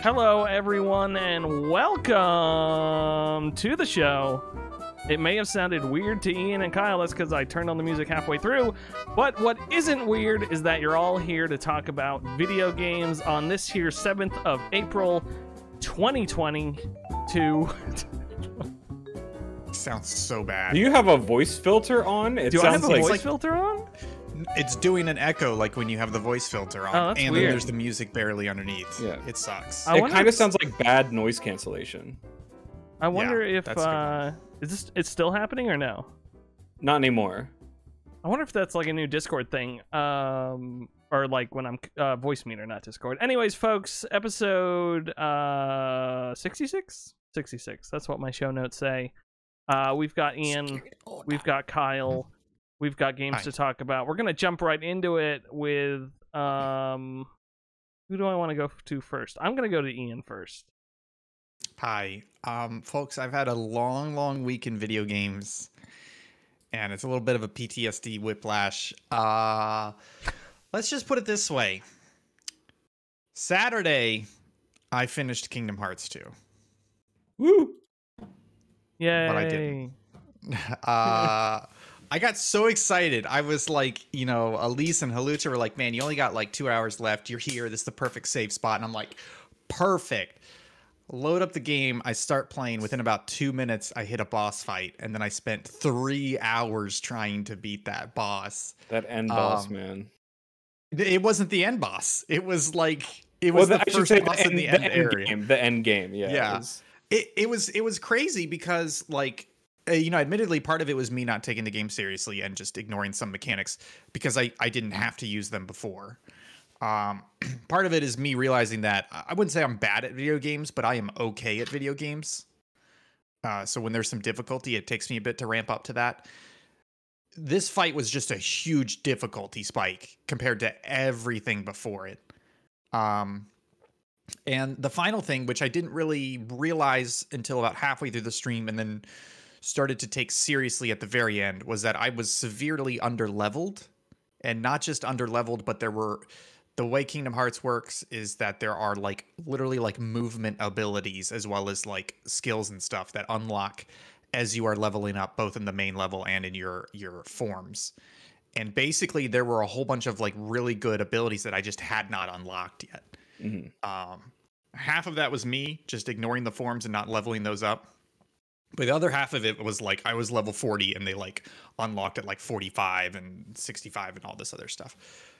Hello, everyone, and welcome to the show. It may have sounded weird to Ian and Kyle, that's because I turned on the music halfway through. But what isn't weird is that you're all here to talk about video games on this here 7th of April, 2022. Sounds so bad. Do you have a voice filter on? It Do I have a like voice like- filter on? It's doing an echo like when you have the voice filter on, Oh, that's and weird. then there's the music barely underneath. Yeah. it sucks. I it kind of sounds like bad noise cancellation. I wonder if that's a good uh, is this it's still happening or no? Not anymore. I wonder if that's like a new Discord thing, um, or like when I'm uh, Voicemeeter, not Discord. Anyways, folks, episode uh 66, 66. That's what my show notes say. Uh, we've got Ian, we've got Kyle, we've got games Hi. to talk about. We're gonna jump right into it with um, who do I want to go to first? I'm gonna go to Ian first. Hi, um, folks. I've had a long, long week in video games, and it's a little bit of a PTSD whiplash. Uh, let's just put it this way: Saturday, I finished Kingdom Hearts 2. Woo! Yay! But I didn't. uh I got so excited. I was like, you know, Elise and Halucha were like, man, you only got like two hours left. You're here. This is the perfect safe spot. And I'm like, perfect. Load up the game. I start playing. Within about two minutes, I hit a boss fight. And then I spent three hours trying to beat that boss. That end boss, Um, man. It wasn't the end boss. It was like, it Well, was the, the first boss the in the the end end area. game. The end game. Yeah. it Yeah. was- it, it was it was crazy because like uh, you know admittedly part of it was me not taking the game seriously and just ignoring some mechanics because i i didn't have to use them before. Um part of it is me realizing that i wouldn't say i'm bad at video games but i am okay at video games. Uh so when there's some difficulty it takes me a bit to ramp up to that. This fight was just a huge difficulty spike compared to everything before it. Um and the final thing, which I didn't really realize until about halfway through the stream and then started to take seriously at the very end, was that I was severely underleveled. And not just underleveled, but there were the way Kingdom Hearts works is that there are like literally like movement abilities as well as like skills and stuff that unlock as you are leveling up both in the main level and in your your forms. And basically there were a whole bunch of like really good abilities that I just had not unlocked yet. Mhm. Um, half of that was me just ignoring the forms and not leveling those up. But the other half of it was like I was level 40 and they like unlocked at like 45 and 65 and all this other stuff.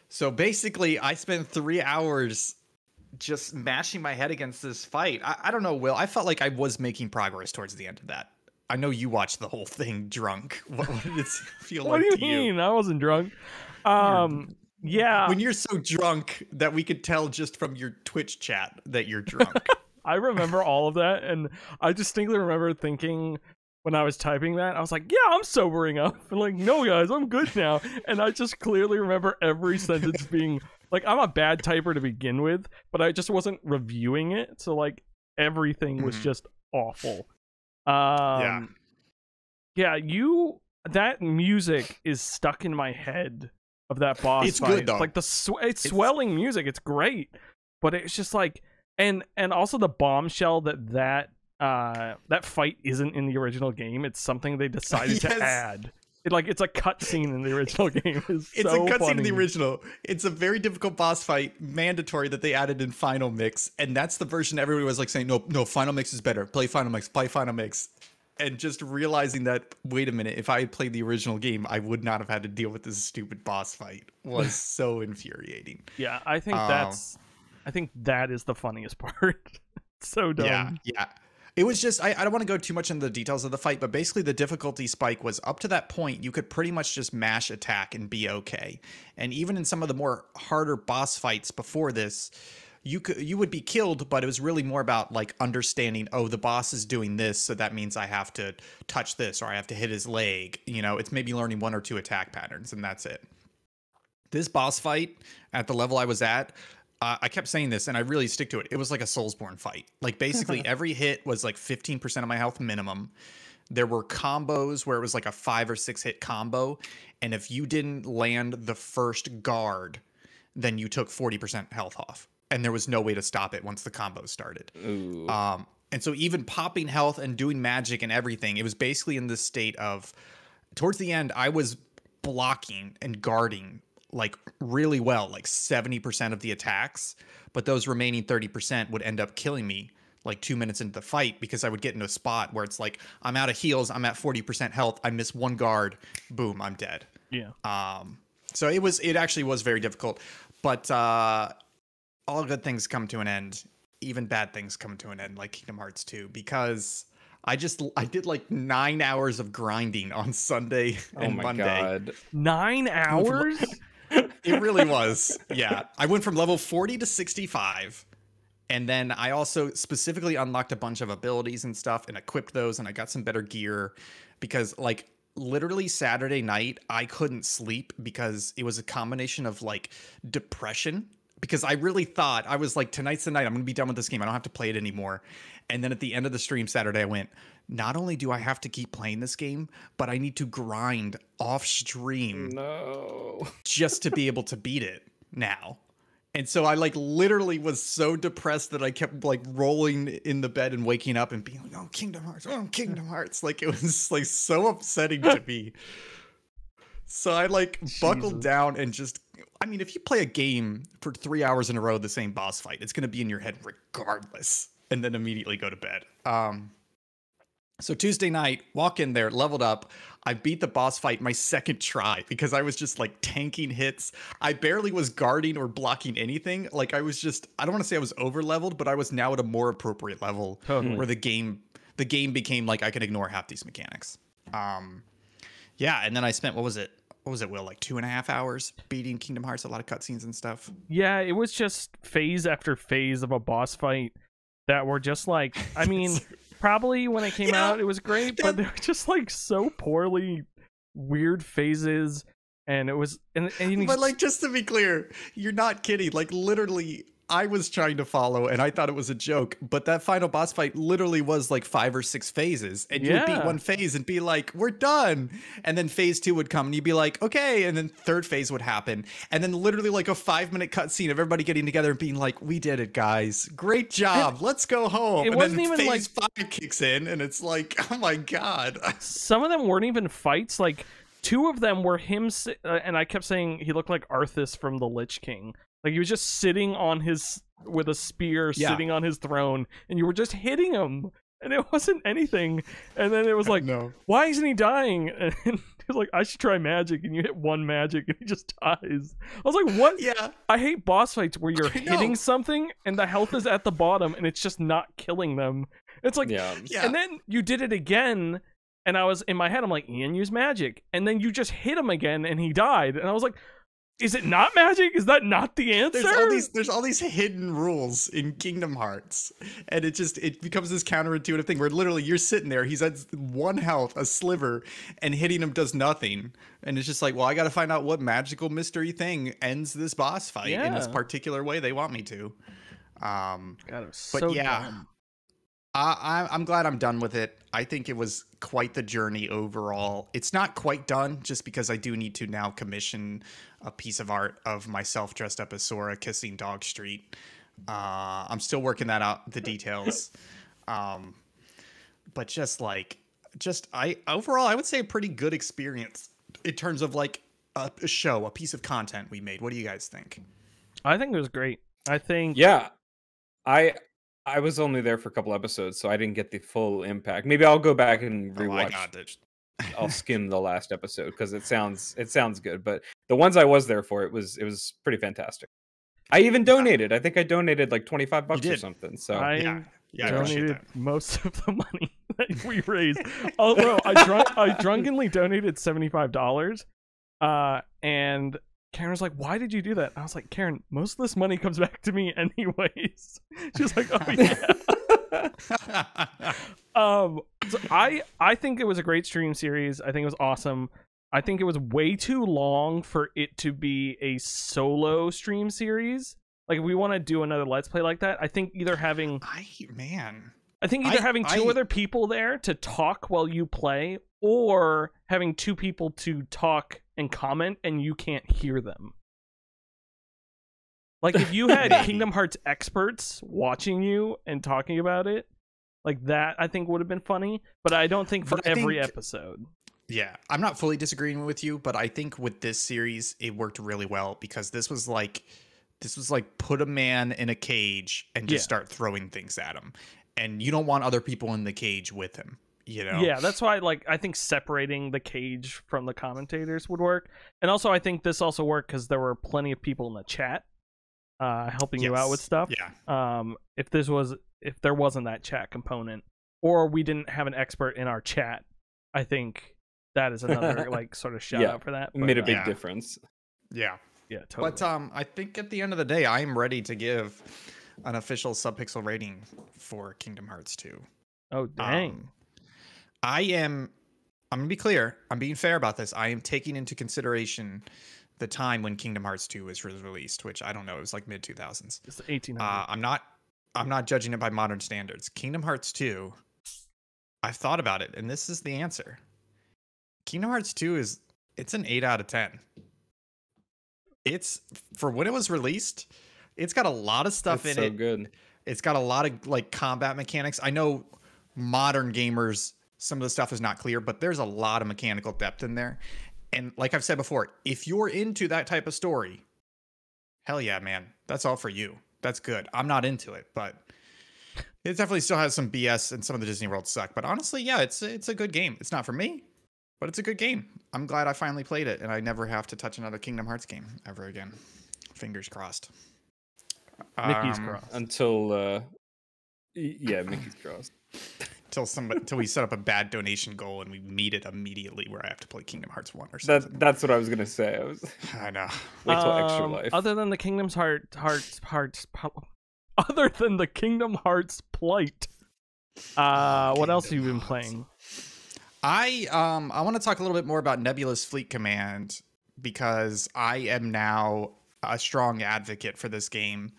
So basically, I spent three hours just mashing my head against this fight. I, I don't know, Will. I felt like I was making progress towards the end of that. I know you watched the whole thing drunk. What, what did it feel What like do to you you? mean? I wasn't drunk. Um, yeah, When you're so drunk that we could tell just from your Twitch chat that you're drunk. I remember all of that, and I distinctly remember thinking when I was typing that, I was like, "Yeah, I'm sobering up." And like, "No, guys, I'm good now." And I just clearly remember every sentence being like, "I'm a bad typer to begin with," but I just wasn't reviewing it, so like everything was Mhm. just awful. Um, Yeah. yeah, you that music is stuck in my head of that boss It's fight. good, though. Like the sw- it's, It's- swelling music. It's great, but it's just like and and also the bombshell that that uh that fight isn't in the original game. It's something they decided Yes. to add. It like it's a cutscene in the original game. It's, It's so a cutscene in the original. It's a very difficult boss fight, mandatory that they added in Final Mix, and that's the version everybody was like saying, "No, no, Final Mix is better. Play Final Mix. Play Final Mix." And just realizing that, wait a minute, if I had played the original game, I would not have had to deal with this stupid boss fight. Was so infuriating. Yeah, I think Um, that's I think that is the funniest part. So dumb. Yeah, yeah. It was just I, I don't want to go too much into the details of the fight, but basically the difficulty spike was up to that point you could pretty much just mash attack and be okay. And even in some of the more harder boss fights before this, you could you would be killed, but it was really more about like understanding, oh, the boss is doing this, so that means I have to touch this or I have to hit his leg. You know, it's maybe learning one or two attack patterns and that's it. This boss fight at the level I was at, uh, I kept saying this and I really stick to it. It was like a Soulsborne fight. Like basically every hit was like 15% of my health minimum. There were combos where it was like a five or six hit combo. And if you didn't land the first guard, then you took 40% health off. And there was no way to stop it once the combo started. Um, and so even popping health and doing magic and everything, it was basically in this state of towards the end, I was blocking and guarding like really well, like 70% of the attacks, but those remaining 30% would end up killing me like two minutes into the fight because I would get into a spot where it's like I'm out of heals, I'm at 40% health, I miss one guard, boom, I'm dead. Yeah. Um, so it was it actually was very difficult, but uh, all good things come to an end. Even bad things come to an end, like Kingdom Hearts 2, because I just I did like nine hours of grinding on Sunday oh and my Monday. god. Nine hours? It really was. Yeah, I went from level 40 to 65. And then I also specifically unlocked a bunch of abilities and stuff and equipped those and I got some better gear because like literally Saturday night I couldn't sleep because it was a combination of like depression because I really thought I was like tonight's the night I'm going to be done with this game. I don't have to play it anymore. And then at the end of the stream Saturday I went not only do I have to keep playing this game, but I need to grind off stream No. just to be able to beat it now. And so I like literally was so depressed that I kept like rolling in the bed and waking up and being like, "Oh, Kingdom Hearts! Oh, Kingdom Hearts!" Like it was like so upsetting to me. So I like buckled Jesus. down and just I mean, if you play a game for 3 hours in a row the same boss fight, it's going to be in your head regardless and then immediately go to bed. Um so Tuesday night, walk in there, leveled up. I beat the boss fight my second try because I was just like tanking hits. I barely was guarding or blocking anything. Like I was just I don't want to say I was over leveled, but I was now at a more appropriate level Totally. where the game the game became like I could ignore half these mechanics. Um yeah, and then I spent what was it? What was it, Will? Like two and a half hours beating Kingdom Hearts, a lot of cutscenes and stuff. Yeah, it was just phase after phase of a boss fight that were just like, I mean, probably when it came out, it was great, but they were just like so poorly weird phases. And it was, and, and But like, just to be clear, you're not kidding. Like, literally, I was trying to follow, and I thought it was a joke. But that final boss fight literally was like five or six phases, and you would beat one phase and be like, "We're done," and then phase two would come, and you'd be like, "Okay," and then third phase would happen, and then literally like a five minute cutscene of everybody getting together and being like, "We did it, guys! Great job! Let's go home." it and wasn't then even, phase like- five kicks in, and it's like, "Oh my god!" some of them weren't even fights. Like two of them were him, uh, and I kept saying he looked like Arthas from the Lich King. Like he was just sitting on his with a spear, Yeah. sitting on his throne, and you were just hitting him, and it wasn't anything. And then it was like, no. why isn't he dying? And he was like, I should try magic, and you hit one magic, and he just dies. I was like, what? Yeah. I hate boss fights where you're hitting something and the health is at the bottom and it's just not killing them. It's like, Yeah. Yeah. and then you did it again, and I was in my head, I'm like, Ian, use magic, and then you just hit him again, and he died, and I was like, is it not magic? Is that not the answer? there's all these there's all these hidden rules in Kingdom Hearts, and it just it becomes this counterintuitive thing where literally you're sitting there, he's at one health, a sliver, and hitting him does nothing, and it's just like, well, I got to find out what magical mystery thing ends this boss fight in this particular way they want me to. Um, God, it was but so yeah, dumb. I, I I'm glad I'm done with it. I think it was quite the journey overall. It's not quite done just because I do need to now commission a piece of art of myself dressed up as Sora kissing Dog Street. Uh, I'm still working that out, the details. um, but just like, just I overall, I would say a pretty good experience in terms of like a, a show, a piece of content we made. What do you guys think? I think it was great. I think, Yeah. I I was only there for a couple episodes, so I didn't get the full impact. Maybe I'll go back and Oh, I rewatch. got it. I'll skim the last episode because it sounds it sounds good. But the ones I was there for, it was it was pretty fantastic. I even donated. I think I donated like twenty five bucks or something. So I Yeah, yeah, I donated that. most of the money that we raised. Although I drunk, I drunkenly donated seventy five dollars, uh, and Karen was like, "Why did you do that?" I was like, "Karen, most of this money comes back to me anyways." She's like, "Oh yeah." um, so I I think it was a great stream series. I think it was awesome. I think it was way too long for it to be a solo stream series. Like if we want to do another let's play like that, I think either having I man, I think either I- having two I- other people there to talk while you play, or having two people to talk and comment and you can't hear them. Like if you had Kingdom Hearts experts watching you and talking about it, like that, I think would have been funny. But I don't think for But every think- episode. Yeah, I'm not fully disagreeing with you, but I think with this series it worked really well because this was like this was like put a man in a cage and just Yeah. start throwing things at him. And you don't want other people in the cage with him, you know. Yeah, that's why like I think separating the cage from the commentators would work. And also I think this also worked because there were plenty of people in the chat uh helping you out with stuff. Yeah. Um if this was if there wasn't that chat component or we didn't have an expert in our chat, I think that is another like sort of shout Yeah, out for that. It made a uh, big Yeah. difference. Yeah. Yeah, totally. But um I think at the end of the day I'm ready to give an official subpixel rating for Kingdom Hearts 2. oh dang. Um, I am. I'm gonna be clear. I'm being fair about this. I am taking into consideration the time when Kingdom Hearts 2 was released, which I don't know. It was like mid 2000s. it's 1800. Uh, I'm not. I'm not judging it by modern standards. Kingdom Hearts 2. I've thought about it, and this is the answer. Kingdom Hearts 2 is. It's an eight out of ten. It's for when it was released. It's got a lot of stuff It's in so it good. it's got a lot of like combat mechanics. I know modern gamers, some of the stuff is not clear, but there's a lot of mechanical depth in there. And like I've said before, if you're into that type of story, hell yeah, man, that's all for you. That's good. I'm not into it, but it definitely still has some BS and some of the Disney World suck. But honestly, yeah, it's it's a good game. It's not for me, but it's a good game. I'm glad I finally played it, and I never have to touch another Kingdom Hearts game ever again. Fingers crossed. Mickey's Um, Cross. Until uh yeah, Mickey's Cross. till some till we set up a bad donation goal and we meet it immediately where I have to play Kingdom Hearts one or something. That that's what I was gonna say. I was I know. wait till extra Um, life. Other than the Kingdom's Heart Hearts Hearts po- other than the Kingdom Hearts plight. Uh what else have you been Kingdom playing? I um I want to talk a little bit more about Nebulous Fleet Command because I am now a strong advocate for this game.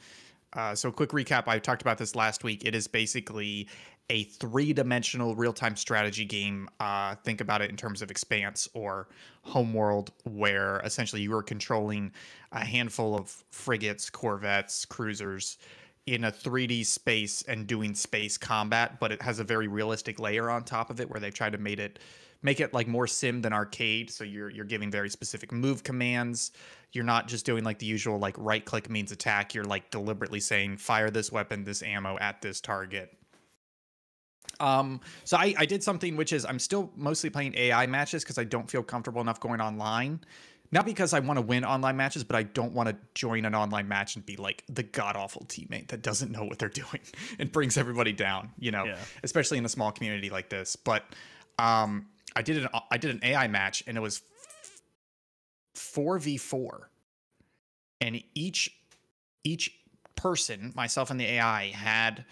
Uh, so quick recap, I talked about this last week. It is basically a three-dimensional real-time strategy game. Uh, think about it in terms of Expanse or Homeworld, where essentially you are controlling a handful of frigates, corvettes, cruisers in a 3D space and doing space combat, but it has a very realistic layer on top of it where they've tried to made it make it like more sim than arcade. So you're you're giving very specific move commands. You're not just doing like the usual like right click means attack. You're like deliberately saying fire this weapon, this ammo at this target. Um, so I, I did something which is I'm still mostly playing AI matches because I don't feel comfortable enough going online. Not because I want to win online matches, but I don't want to join an online match and be like the god awful teammate that doesn't know what they're doing and brings everybody down, you know, Yeah. especially in a small community like this. But um, I did an I did an AI match and it was four v four, and each each person, myself and the AI, had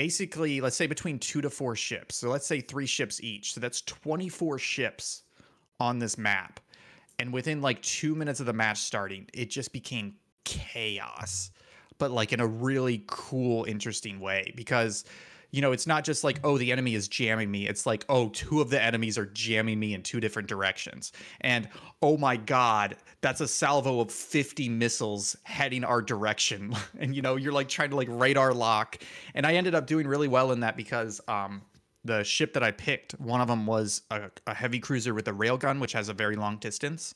basically let's say between two to four ships. So let's say three ships each. So that's twenty four ships on this map. And within like two minutes of the match starting, it just became chaos, but like in a really cool, interesting way because you know, it's not just like, oh, the enemy is jamming me. It's like, oh, two of the enemies are jamming me in two different directions. And oh my God, that's a salvo of 50 missiles heading our direction. and, you know, you're like trying to like radar lock. And I ended up doing really well in that because um, the ship that I picked, one of them was a, a heavy cruiser with a railgun, which has a very long distance.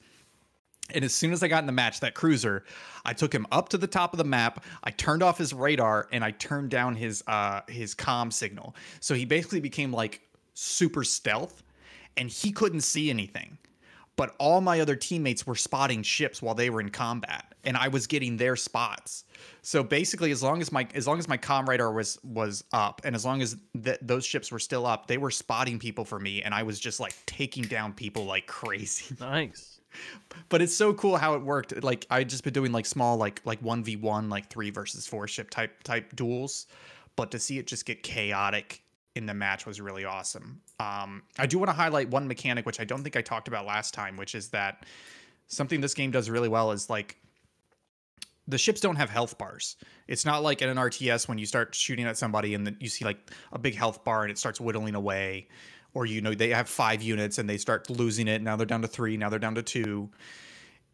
And as soon as I got in the match, that cruiser, I took him up to the top of the map. I turned off his radar and I turned down his uh his comm signal. So he basically became like super stealth and he couldn't see anything. But all my other teammates were spotting ships while they were in combat and I was getting their spots. So basically as long as my as long as my comm radar was was up and as long as th- those ships were still up, they were spotting people for me and I was just like taking down people like crazy Nice. But it's so cool how it worked. Like i just been doing like small like like 1v1 like 3 versus 4 ship type type duels. But to see it just get chaotic in the match was really awesome. Um i do want to highlight one mechanic which i don't think i talked about last time which is that something this game does really well is like the ships don't have health bars. It's not like in an RTS when you start shooting at somebody and then you see like a big health bar and it starts whittling away, or you know they have five units and they start losing it. Now they're down to three. Now they're down to two.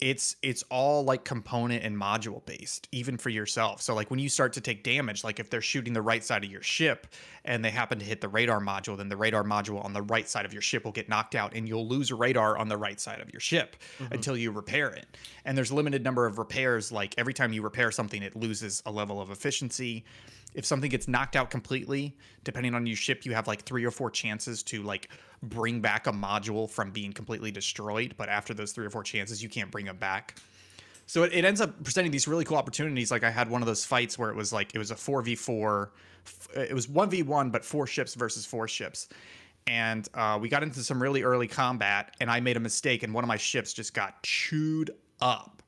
it's it's all like component and module based even for yourself so like when you start to take damage like if they're shooting the right side of your ship and they happen to hit the radar module then the radar module on the right side of your ship will get knocked out and you'll lose radar on the right side of your ship Mm-hmm. until you repair it and there's limited number of repairs like every time you repair something it loses a level of efficiency if something gets knocked out completely depending on your ship you have like three or four chances to like bring back a module from being completely destroyed but after those three or four chances you can't bring them back. So it, it ends up presenting these really cool opportunities. Like i had one of those fights where it was like it was a 4v4 f- it was 1v1 but four ships versus four ships. And uh, we got into some really early combat and i made a mistake and one of my ships just got chewed up.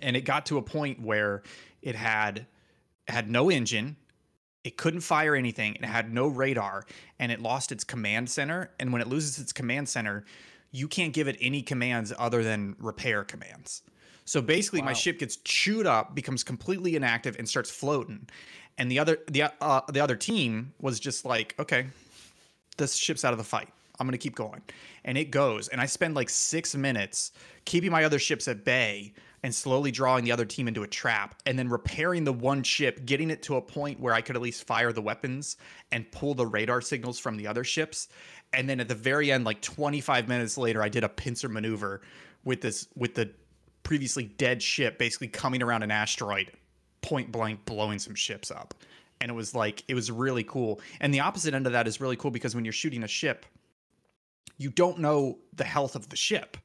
And it got to a point where it had had no engine it couldn't fire anything it had no radar and it lost its command center and when it loses its command center you can't give it any commands other than repair commands so basically my ship gets chewed up becomes completely inactive and starts floating and the other the uh, the other team was just like okay this ship's out of the fight. I'm gonna keep going, and it goes. And I spend like six minutes keeping my other ships at bay and slowly drawing the other team into a trap, and then repairing the one ship, getting it to a point where I could at least fire the weapons and pull the radar signals from the other ships. And then at the very end, like 25 minutes later, I did a pincer maneuver with this with the previously dead ship basically coming around an asteroid, point blank blowing some ships up. And it was like it was really cool. And the opposite end of that is really cool because when you're shooting a ship you don't know the health of the ship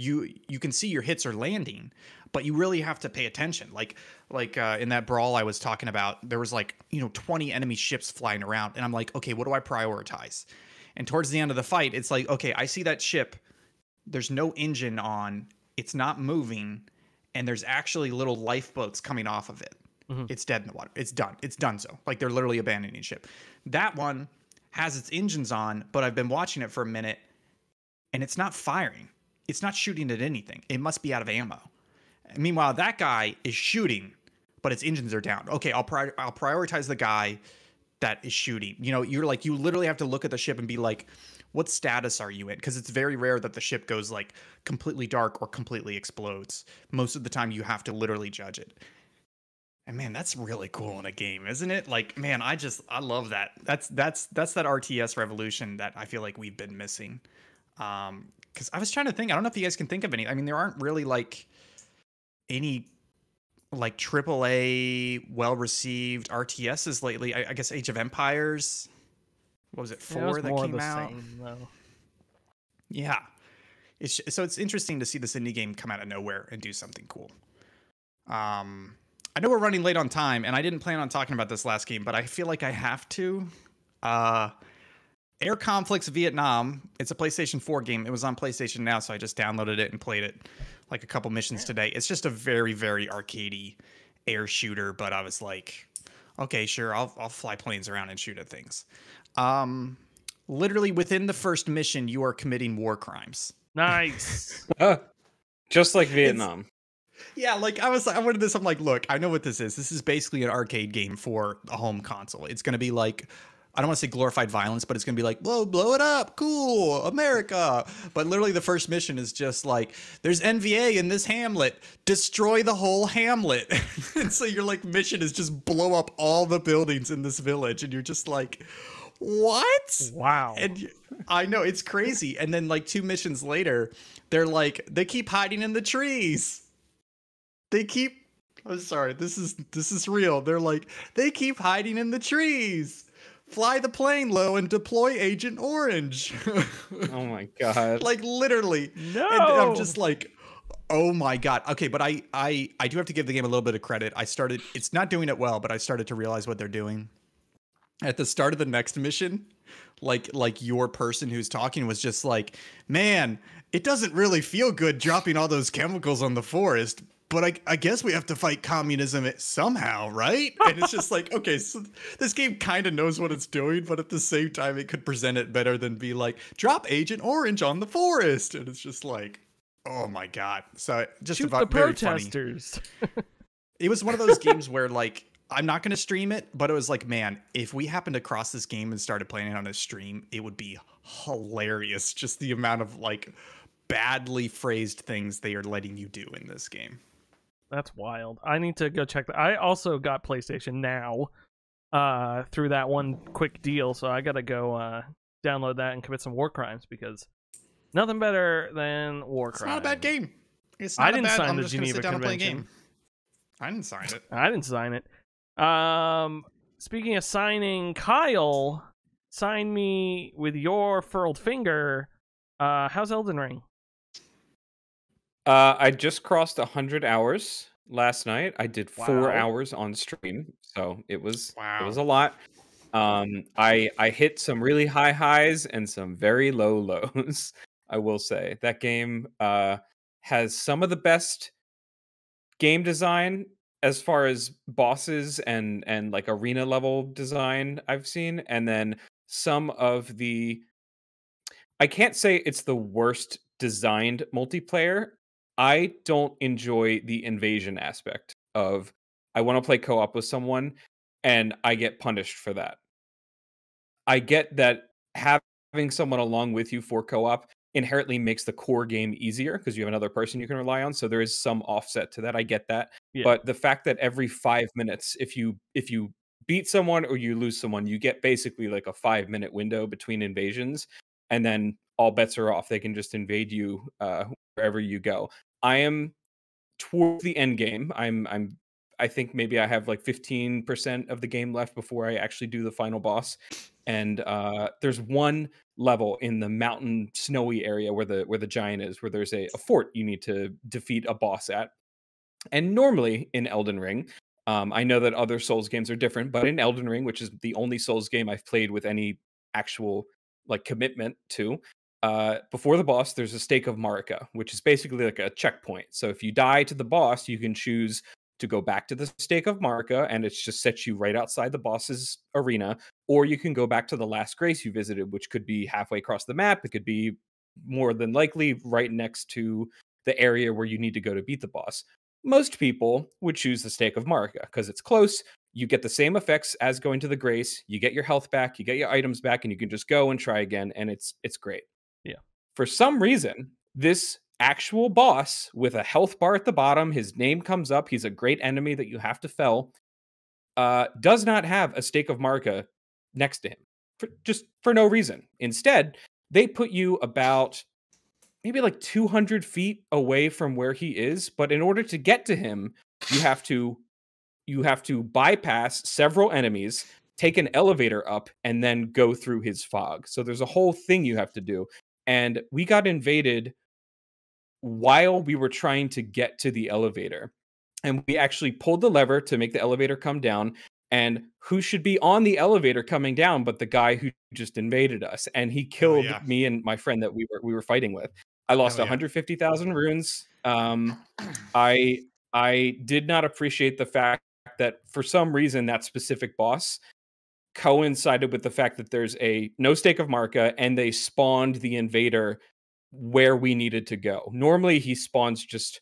you you can see your hits are landing but you really have to pay attention. Like like uh, in that brawl i was talking about there was like you know 20 enemy ships flying around and i'm like okay what do i prioritize? And towards the end of the fight it's like okay i see that ship. There's no engine on. It's not moving and there's actually little lifeboats coming off of it. It's dead in the water. It's done. It's done so. Like they're literally abandoning ship. That one has its engines on but i've been watching it for a minute and it's not firing it's not shooting at anything. It must be out of ammo. Meanwhile that guy is shooting but its engines are down. Okay i'll pri- i'll prioritize the guy that is shooting. You know you're like you literally have to look at the ship and be like what status are you in? Because it's very rare that the ship goes like completely dark or completely explodes. Most of the time you have to literally judge it. And man, that's really cool in a game, isn't it? Like, man, I just I love that. That's that's that's that RTS revolution that I feel like we've been missing. Um, because I was trying to think. I don't know if you guys can think of any. I mean, there aren't really like any like AAA well received RTSs lately. I, I guess Age of Empires. What was it? Yeah, it was Four that came out. same. Yeah. It's so it's interesting to see this indie game come out of nowhere and do something cool. Um I know we're running late on time and I didn't plan on talking about this last game, but I feel like I have to. Uh Air Conflicts Vietnam. It's a PlayStation 4 game. It was on PlayStation Now, so I just downloaded it and played it like a couple missions today. It's just a very very arcadey air shooter, but I was like, okay, sure, I'll I'll fly planes around and shoot at things. Um literally within the first mission you are committing war crimes. Nice. Just like Vietnam. Yeah, like I was, I wanted this. I'm like, look, I know what this is. This is basically an arcade game for a home console. It's gonna be like, I don't want to say glorified violence, but it's gonna be like, blow, blow it up, cool, America. But literally, the first mission is just like, there's NVA in this hamlet, destroy the whole hamlet. and so your like mission is just blow up all the buildings in this village, and you're just like, what? wow. And I know it's crazy. And then like two missions later, they're like they keep hiding in the trees. They keep I'm sorry, this is this is real. They're like they keep hiding in the trees. Fly the plane low and deploy Agent Orange. Oh my god. like literally. no. And I'm just like Oh my god. Okay, but I I I do have to give the game a little bit of credit. I started it's not doing it well, but I started to realize what they're doing. At the start of the next mission, like like your person who's talking was just like, "Man, it doesn't really feel good dropping all those chemicals on the forest." But I, I guess we have to fight communism somehow, right? And it's just like, okay, so this game kind of knows what it's doing, but at the same time, it could present it better than be like, drop Agent Orange on the forest. And it's just like, oh my God. So just Shoot about the very funny protesters. it was one of those games where like I'm not going to stream it, but it was like, man, if we happened to cross this game and started playing it on a stream, it would be hilarious. Just the amount of like badly phrased things they are letting you do in this game. That's wild. I need to go check that. I also got PlayStation Now uh through that one quick deal, so I gotta go uh download that and commit some war crimes because nothing better than war crimes. It's not a bad game. It's I not a didn't bad, sign I'm the Geneva sit down and play a Convention. game. I didn't sign it. I didn't sign it. Um, speaking of signing, Kyle, sign me with your furled finger. Uh, how's Elden Ring? Uh, I just crossed hundred hours last night. I did four hours on stream, so it was it was a lot. Um, I I hit some really high highs and some very low lows. I will say that game uh has some of the best game design as far as bosses and and like arena level design I've seen, and then some of the I can't say it's the worst designed multiplayer. I don't enjoy the invasion aspect of I want to play co-op with someone and I get punished for that. I get that having someone along with you for co-op inherently makes the core game easier because you have another person you can rely on. So there is some offset to that. I get that. Yeah. But the fact that every five minutes, if you if you beat someone or you lose someone, you get basically like a five minute window between invasions, and then all bets are off. They can just invade you uh, wherever you go. I am towards the end game. I'm I'm I think maybe I have like 15% of the game left before I actually do the final boss. And uh, there's one level in the mountain snowy area where the where the giant is, where there's a, a fort you need to defeat a boss at. And normally in Elden Ring, um, I know that other Souls games are different, but in Elden Ring, which is the only Souls game I've played with any actual like commitment to, uh, before the boss, there's a stake of Marika, which is basically like a checkpoint. So if you die to the boss, you can choose to go back to the stake of Marika, and it's just sets you right outside the boss's arena, or you can go back to the last grace you visited, which could be halfway across the map. It could be more than likely right next to the area where you need to go to beat the boss. Most people would choose the stake of Marika because it's close. You get the same effects as going to the grace. You get your health back, you get your items back, and you can just go and try again, and it's it's great. For some reason, this actual boss with a health bar at the bottom, his name comes up. He's a great enemy that you have to fell. Uh, does not have a stake of Marika next to him, for, just for no reason. Instead, they put you about maybe like 200 feet away from where he is but in order to get to him you have to you have to bypass several enemies take an elevator up and then go through his fog so there's a whole thing you have to do and we got invaded while we were trying to get to the elevator and we actually pulled the lever to make the elevator come down and who should be on the elevator coming down but the guy who just invaded us and he killed yeah. me and my friend that we were we were fighting with i lost Hell yeah. 150,000 runes um i i did not appreciate the fact that for some reason that specific boss coincided with the fact that there's a no stake of Marika and they spawned the invader where we needed to go normally he spawns just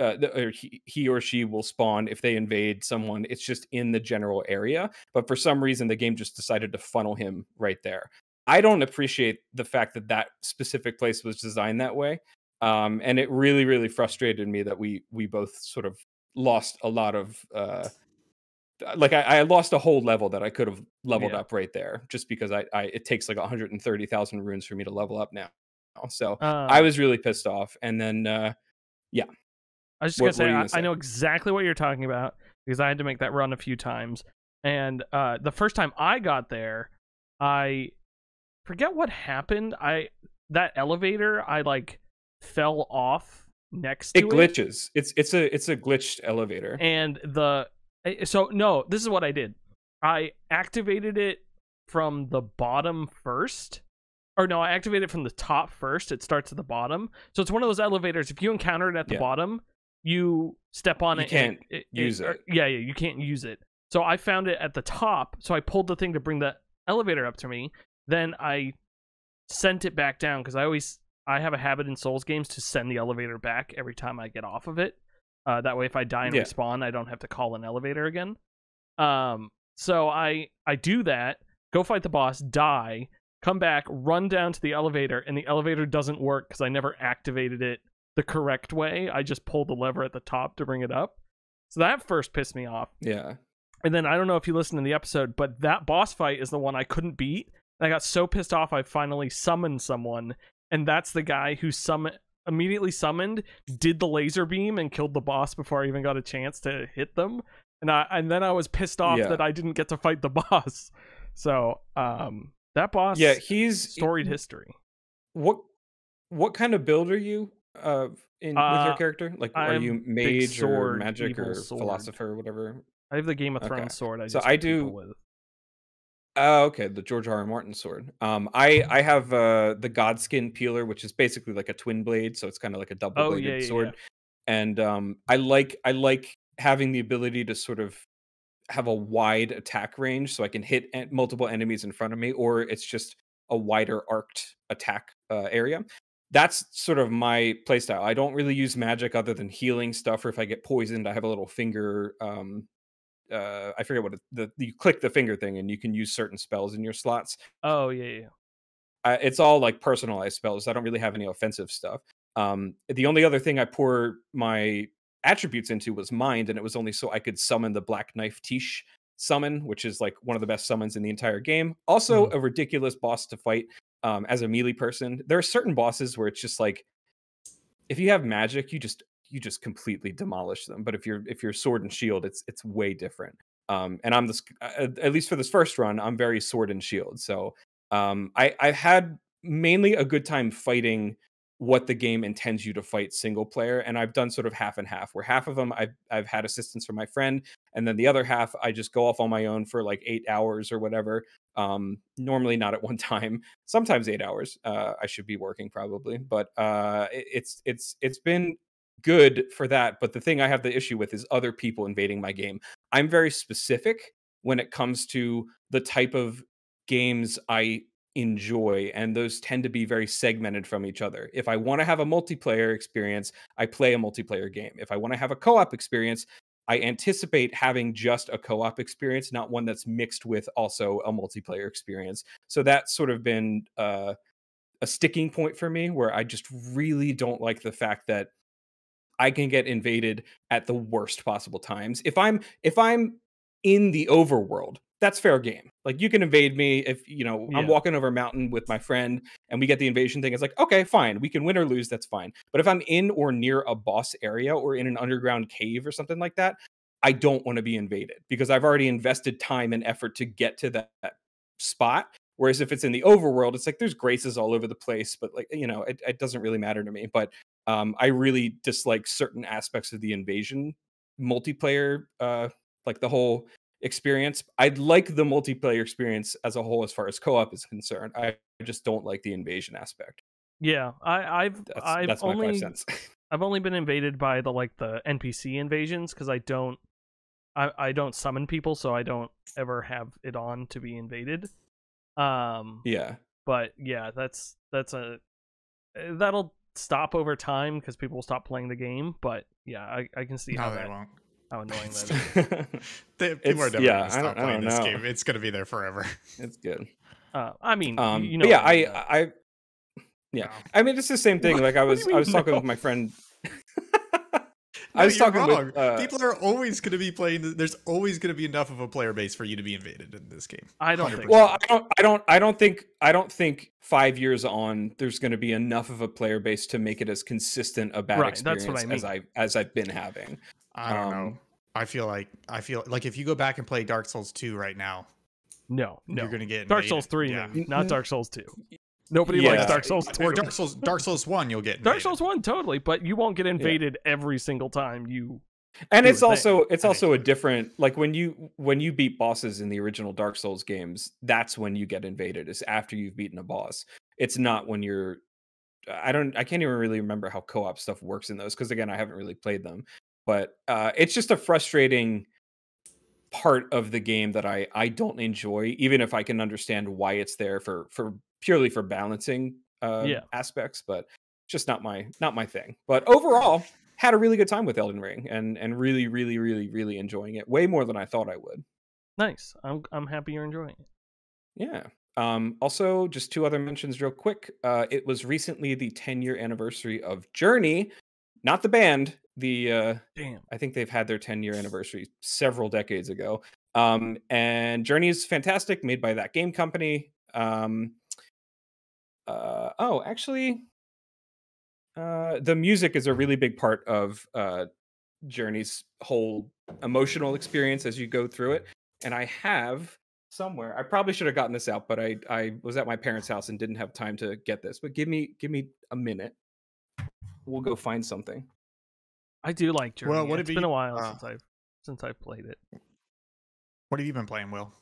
uh, or he, he or she will spawn if they invade someone. It's just in the general area. But for some reason, the game just decided to funnel him right there. I don't appreciate the fact that that specific place was designed that way. Um, and it really, really frustrated me that we we both sort of lost a lot of uh, like I, I lost a whole level that I could have leveled Yeah. up right there just because I, I it takes like 130,000 runes for me to level up now. So Uh, I was really pissed off. And then uh, yeah. I was just What- gonna say, I, gonna I say? know exactly what you're talking about because I had to make that run a few times. And uh, the first time I got there, I forget what happened. I that elevator, I like fell off next to it glitches. It's it's a it's a glitched elevator. and the so no, this is what I did. I activated it from the bottom first. Or no, I activated it from the top first. It starts at the bottom. So it's one of those elevators. If you encounter it at the Yeah. bottom, you step on You it. and can't use or- it. yeah, yeah, you can't use it. So I found it at the top. So I pulled the thing to bring the elevator up to me. Then I sent it back down because I always I have a habit in Souls games to send the elevator back every time I get off of it. Uh, that way, if I die and Yeah. respawn, I don't have to call an elevator again. Um, so I I do that, go fight the boss, die, come back, run down to the elevator, and the elevator doesn't work because I never activated it the correct way. I just pulled the lever at the top to bring it up. So that first pissed me off. Yeah. And then I don't know if you listened to the episode, but that boss fight is the one I couldn't beat. And I got so pissed off I finally summoned someone, and that's the guy who summon immediately summoned, did the laser beam and killed the boss before I even got a chance to hit them. And I and then I was pissed off Yeah. that I didn't get to fight the boss. So um that boss Yeah, he's storied history. What what kind of build are you uh in with Uh, your character? Like are I'm you big mage or magic or sword. philosopher or whatever? I have the Game of Okay. Thrones sword I So I do- with. Oh, okay, the George R. R. Martin sword. Um, I I have uh the Godskin peeler, which is basically like a twin blade, so it's kind of like a double Oh, bladed yeah, yeah, sword. yeah. And um, I like I like having the ability to sort of have a wide attack range, so I can hit multiple enemies in front of me, or it's just a wider arced attack uh, area. That's sort of my playstyle. I don't really use magic other than healing stuff, or if I get poisoned, I have a little finger um, uh, I forget what it, the you click the finger thing and you can use certain spells in your slots. Oh yeah, yeah. Uh, it's all like personalized spells. I don't really have any offensive stuff. Um, the only other thing I pour my attributes into was mind, and it was only so I could summon the Black Knife Tiche summon, which is like one of the best summons in the entire game. Also, a ridiculous boss to fight um, as a melee person. There are certain bosses where it's just like if you have magic, you just you just completely demolish them. But if you're if you're sword and shield, it's it's way different. Um, and I'm this at least for this first run, I'm very sword and shield. So um, I I've had mainly a good time fighting what the game intends you to fight single player and i've done sort of half and half where half of them i've, I've had assistance from my friend and then the other half i just go off on my own for like eight hours or whatever um normally not at one time sometimes eight hours uh i should be working probably but uh it- it's it's it's been good for that but the thing i have the issue with is other people invading my game. I'm very specific when it comes to the type of games i enjoy and those tend to be very segmented from each other. If i want to have a multiplayer experience i play a multiplayer game. If i want to have a co-op experience I anticipate having just a co-op experience, not one that's mixed with also a multiplayer experience. So that's sort of been uh, a sticking point for me, where I just really don't like the fact that I can get invaded at the worst possible times. If I'm if I'm in the overworld, that's fair game. Like you can invade me if you know I'm walking over a mountain with my friend and we get the invasion thing. It's like okay, fine, we can win or lose. That's fine. But if I'm in or near a boss area or in an underground cave or something like that, I don't want to be invaded because I've already invested time and effort to get to that, that spot. Whereas if it's in the overworld, it's like there's graces all over the place, but like you know, it, it doesn't really matter to me. But um, I really dislike certain aspects of the invasion multiplayer, uh, like the whole experience. I'd like the multiplayer experience as a whole, as far as co-op is concerned. I just don't like the invasion aspect. Yeah, I, I've That's I've that's only. I've only been invaded by the like the NPC invasions because I don't I, I don't summon people, so I don't ever have it on to be invaded. Um, yeah, but yeah, that's that's a eh, that'll stop over time because people will stop playing the game. But yeah, I, I can see how they that won't. how annoying that is. They, people are It's- never yeah, gonna I stop don't- I playing this know. game. It's gonna be there forever. it's good. Uh, I mean, Um, you know, yeah, what mean, I. I, yeah. No. I mean, it's the same thing. What- Like I was, I was talking no? with my friend. No, I was talking wrong. with uh, People are always going to be playing. th- There's always going to be enough of a player base for you to be invaded in this game. I don't think. 100%. Well, I don't, I don't, I don't think, I don't think five years on there's going to be enough of a player base to make it as consistent a bad Right, that's experience what I as I as I've been having. I don't know. Um, I feel like I feel like if you go back and play Dark Souls 2 right now, no, no. you're going to get Dark. Souls three, Yeah. not Mm, Dark Souls two. Nobody yeah. likes Dark Souls two. Or Dark Souls Dark Souls 1 you'll get Dark. Souls one, totally, but you won't get invaded every single time you. and it's a thing. also it's also a different like when you when you beat bosses in the original dark souls games that's when you get invaded is after you've beaten a boss it's not when you're i don't i can't even really remember how co-op stuff works in those because again i haven't really played them but uh it's just a frustrating part of the game that i i don't enjoy even if i can understand why it's there for for purely for balancing uh Yeah. aspects but just not my not my thing but overall had a really good time with Elden Ring and and really really really really enjoying it way more than I thought I would. Nice. I'm I'm happy you're enjoying it. Yeah. Um, also, just two other mentions real quick. Uh, it was recently the 10 year anniversary of Journey, not the band. The uh, Damn. I think they've had their 10 year anniversary several decades ago. Um, and Journey is fantastic, made by thatgamecompany. Um, uh, oh, actually, uh, the music is a really big part of uh, Journey's whole emotional experience as you go through it. And I have somewhere. I probably should have gotten this out, but I I was at my parents' house and didn't have time to get this. But give me give me a minute. We'll go find something. I do like Journey. Well, what it's have been you- a while uh, since I've since I've played it. What have you been playing, Will?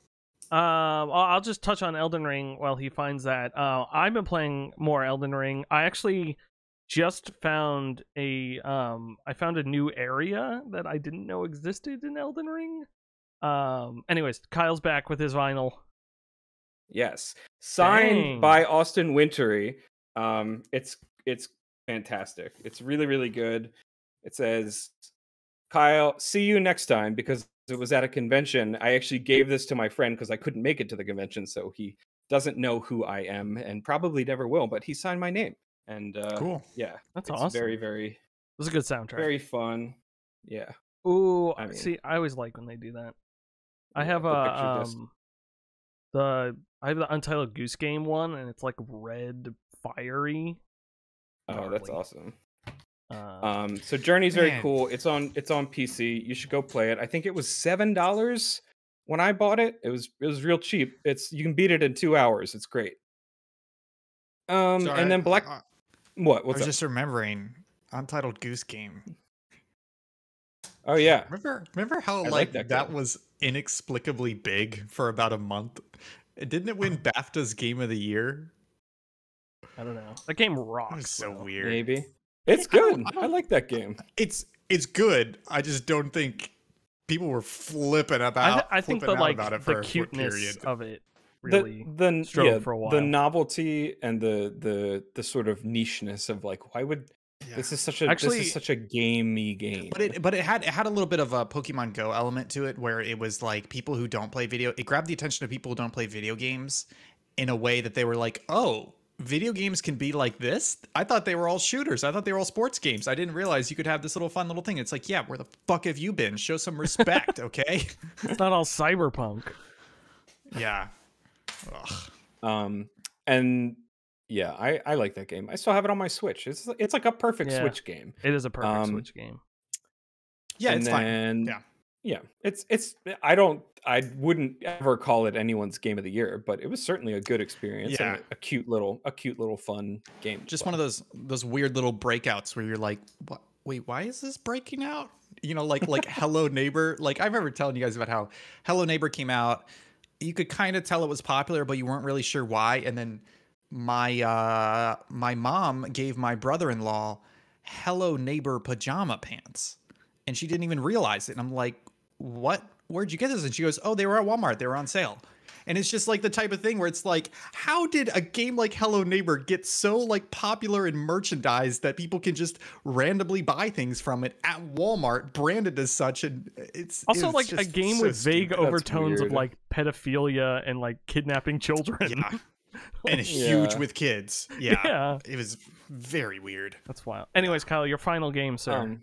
Um, I'll just touch on Elden Ring while he finds that. Uh, I've been playing more Elden Ring. I actually just found a um, I found a new area that I didn't know existed in Elden Ring. Um, anyways, Kyle's back with his vinyl. Yes, signed Dang. by Austin Wintory. Um, it's it's fantastic. It's really really good. It says, "Kyle, see you next time." Because it was at a convention. I actually gave this to my friend because I couldn't make it to the convention, so he doesn't know who I am and probably never will. But he signed my name, and uh, Cool. yeah, That's awesome. very very It was a good soundtrack. very fun. Yeah, Ooh, I mean- see, I always like when they do that. I have a disc. um, the I have the Untitled Goose Game one, and it's like red fiery. oh, that's awesome. Uh, Um, so Journey's very Man. cool. It's on it's on PC. You should go play it. I think it was seven dollars when I bought it. It was it was real cheap. It's you can beat it in two hours. It's great. Um, Sorry, and then Black. I, what? I was up? just remembering Untitled Goose Game. Oh yeah, Remember, remember how like like, that that, was inexplicably big for about a month? Didn't it win BAFTA's Game of the Year? I don't know. That game That rocks. was so though. weird. maybe. It's good. I I, don't- like that game. It's it's good. I just don't think people were flipping I, about. th- I think the like about it the for a cuteness period. of it really. the the yeah, for a the novelty and the the the sort of nicheness of like why would this is such a Actually- this is such a gamey game. But it but it had it had a little bit of a Pokemon Go element to it where it was like people who don't play video it grabbed the attention of people who don't play video games in a way that they were like, "Oh, video games can be like this?" I thought they were all shooters. I thought they were all sports games. I didn't realize you could have this little fun little thing. It's like, "Yeah, where the fuck have you been? Show some respect, okay?" it's not all cyberpunk. yeah. Ugh. Um, and yeah, I I like that game. I still have it on my Switch. It's it's like a perfect Yeah. Switch game. It is a perfect Um, Switch game. Yeah, and it's fine. then, Yeah. Yeah, it's it's. I don't. I wouldn't ever call it anyone's game of the year, but it was certainly a good experience. Yeah. and a, a cute little, a cute little fun game. just one of those those weird little breakouts where you're like, what? Wait, why is this breaking out? You know, like like Hello Neighbor. Like I remember telling you guys about how Hello Neighbor came out. You could kind of tell it was popular, but you weren't really sure why. And then my uh my mom gave my brother-in-law Hello Neighbor pajama pants, and she didn't even realize it. And I'm like, what? Where'd you get this? And she goes, oh, they were at Walmart. They were on sale. And it's just like the type of thing where it's like, how did a game like Hello Neighbor get so like popular in merchandise that people can just randomly buy things from it at Walmart, branded as such? And it's Also, it's like a game so with vague stupid. Overtones of like pedophilia and like kidnapping children. Yeah. and huge Yeah. with kids. Yeah. Yeah. It was very weird. That's wild. Anyways, Kyle, your final game, sir. Um,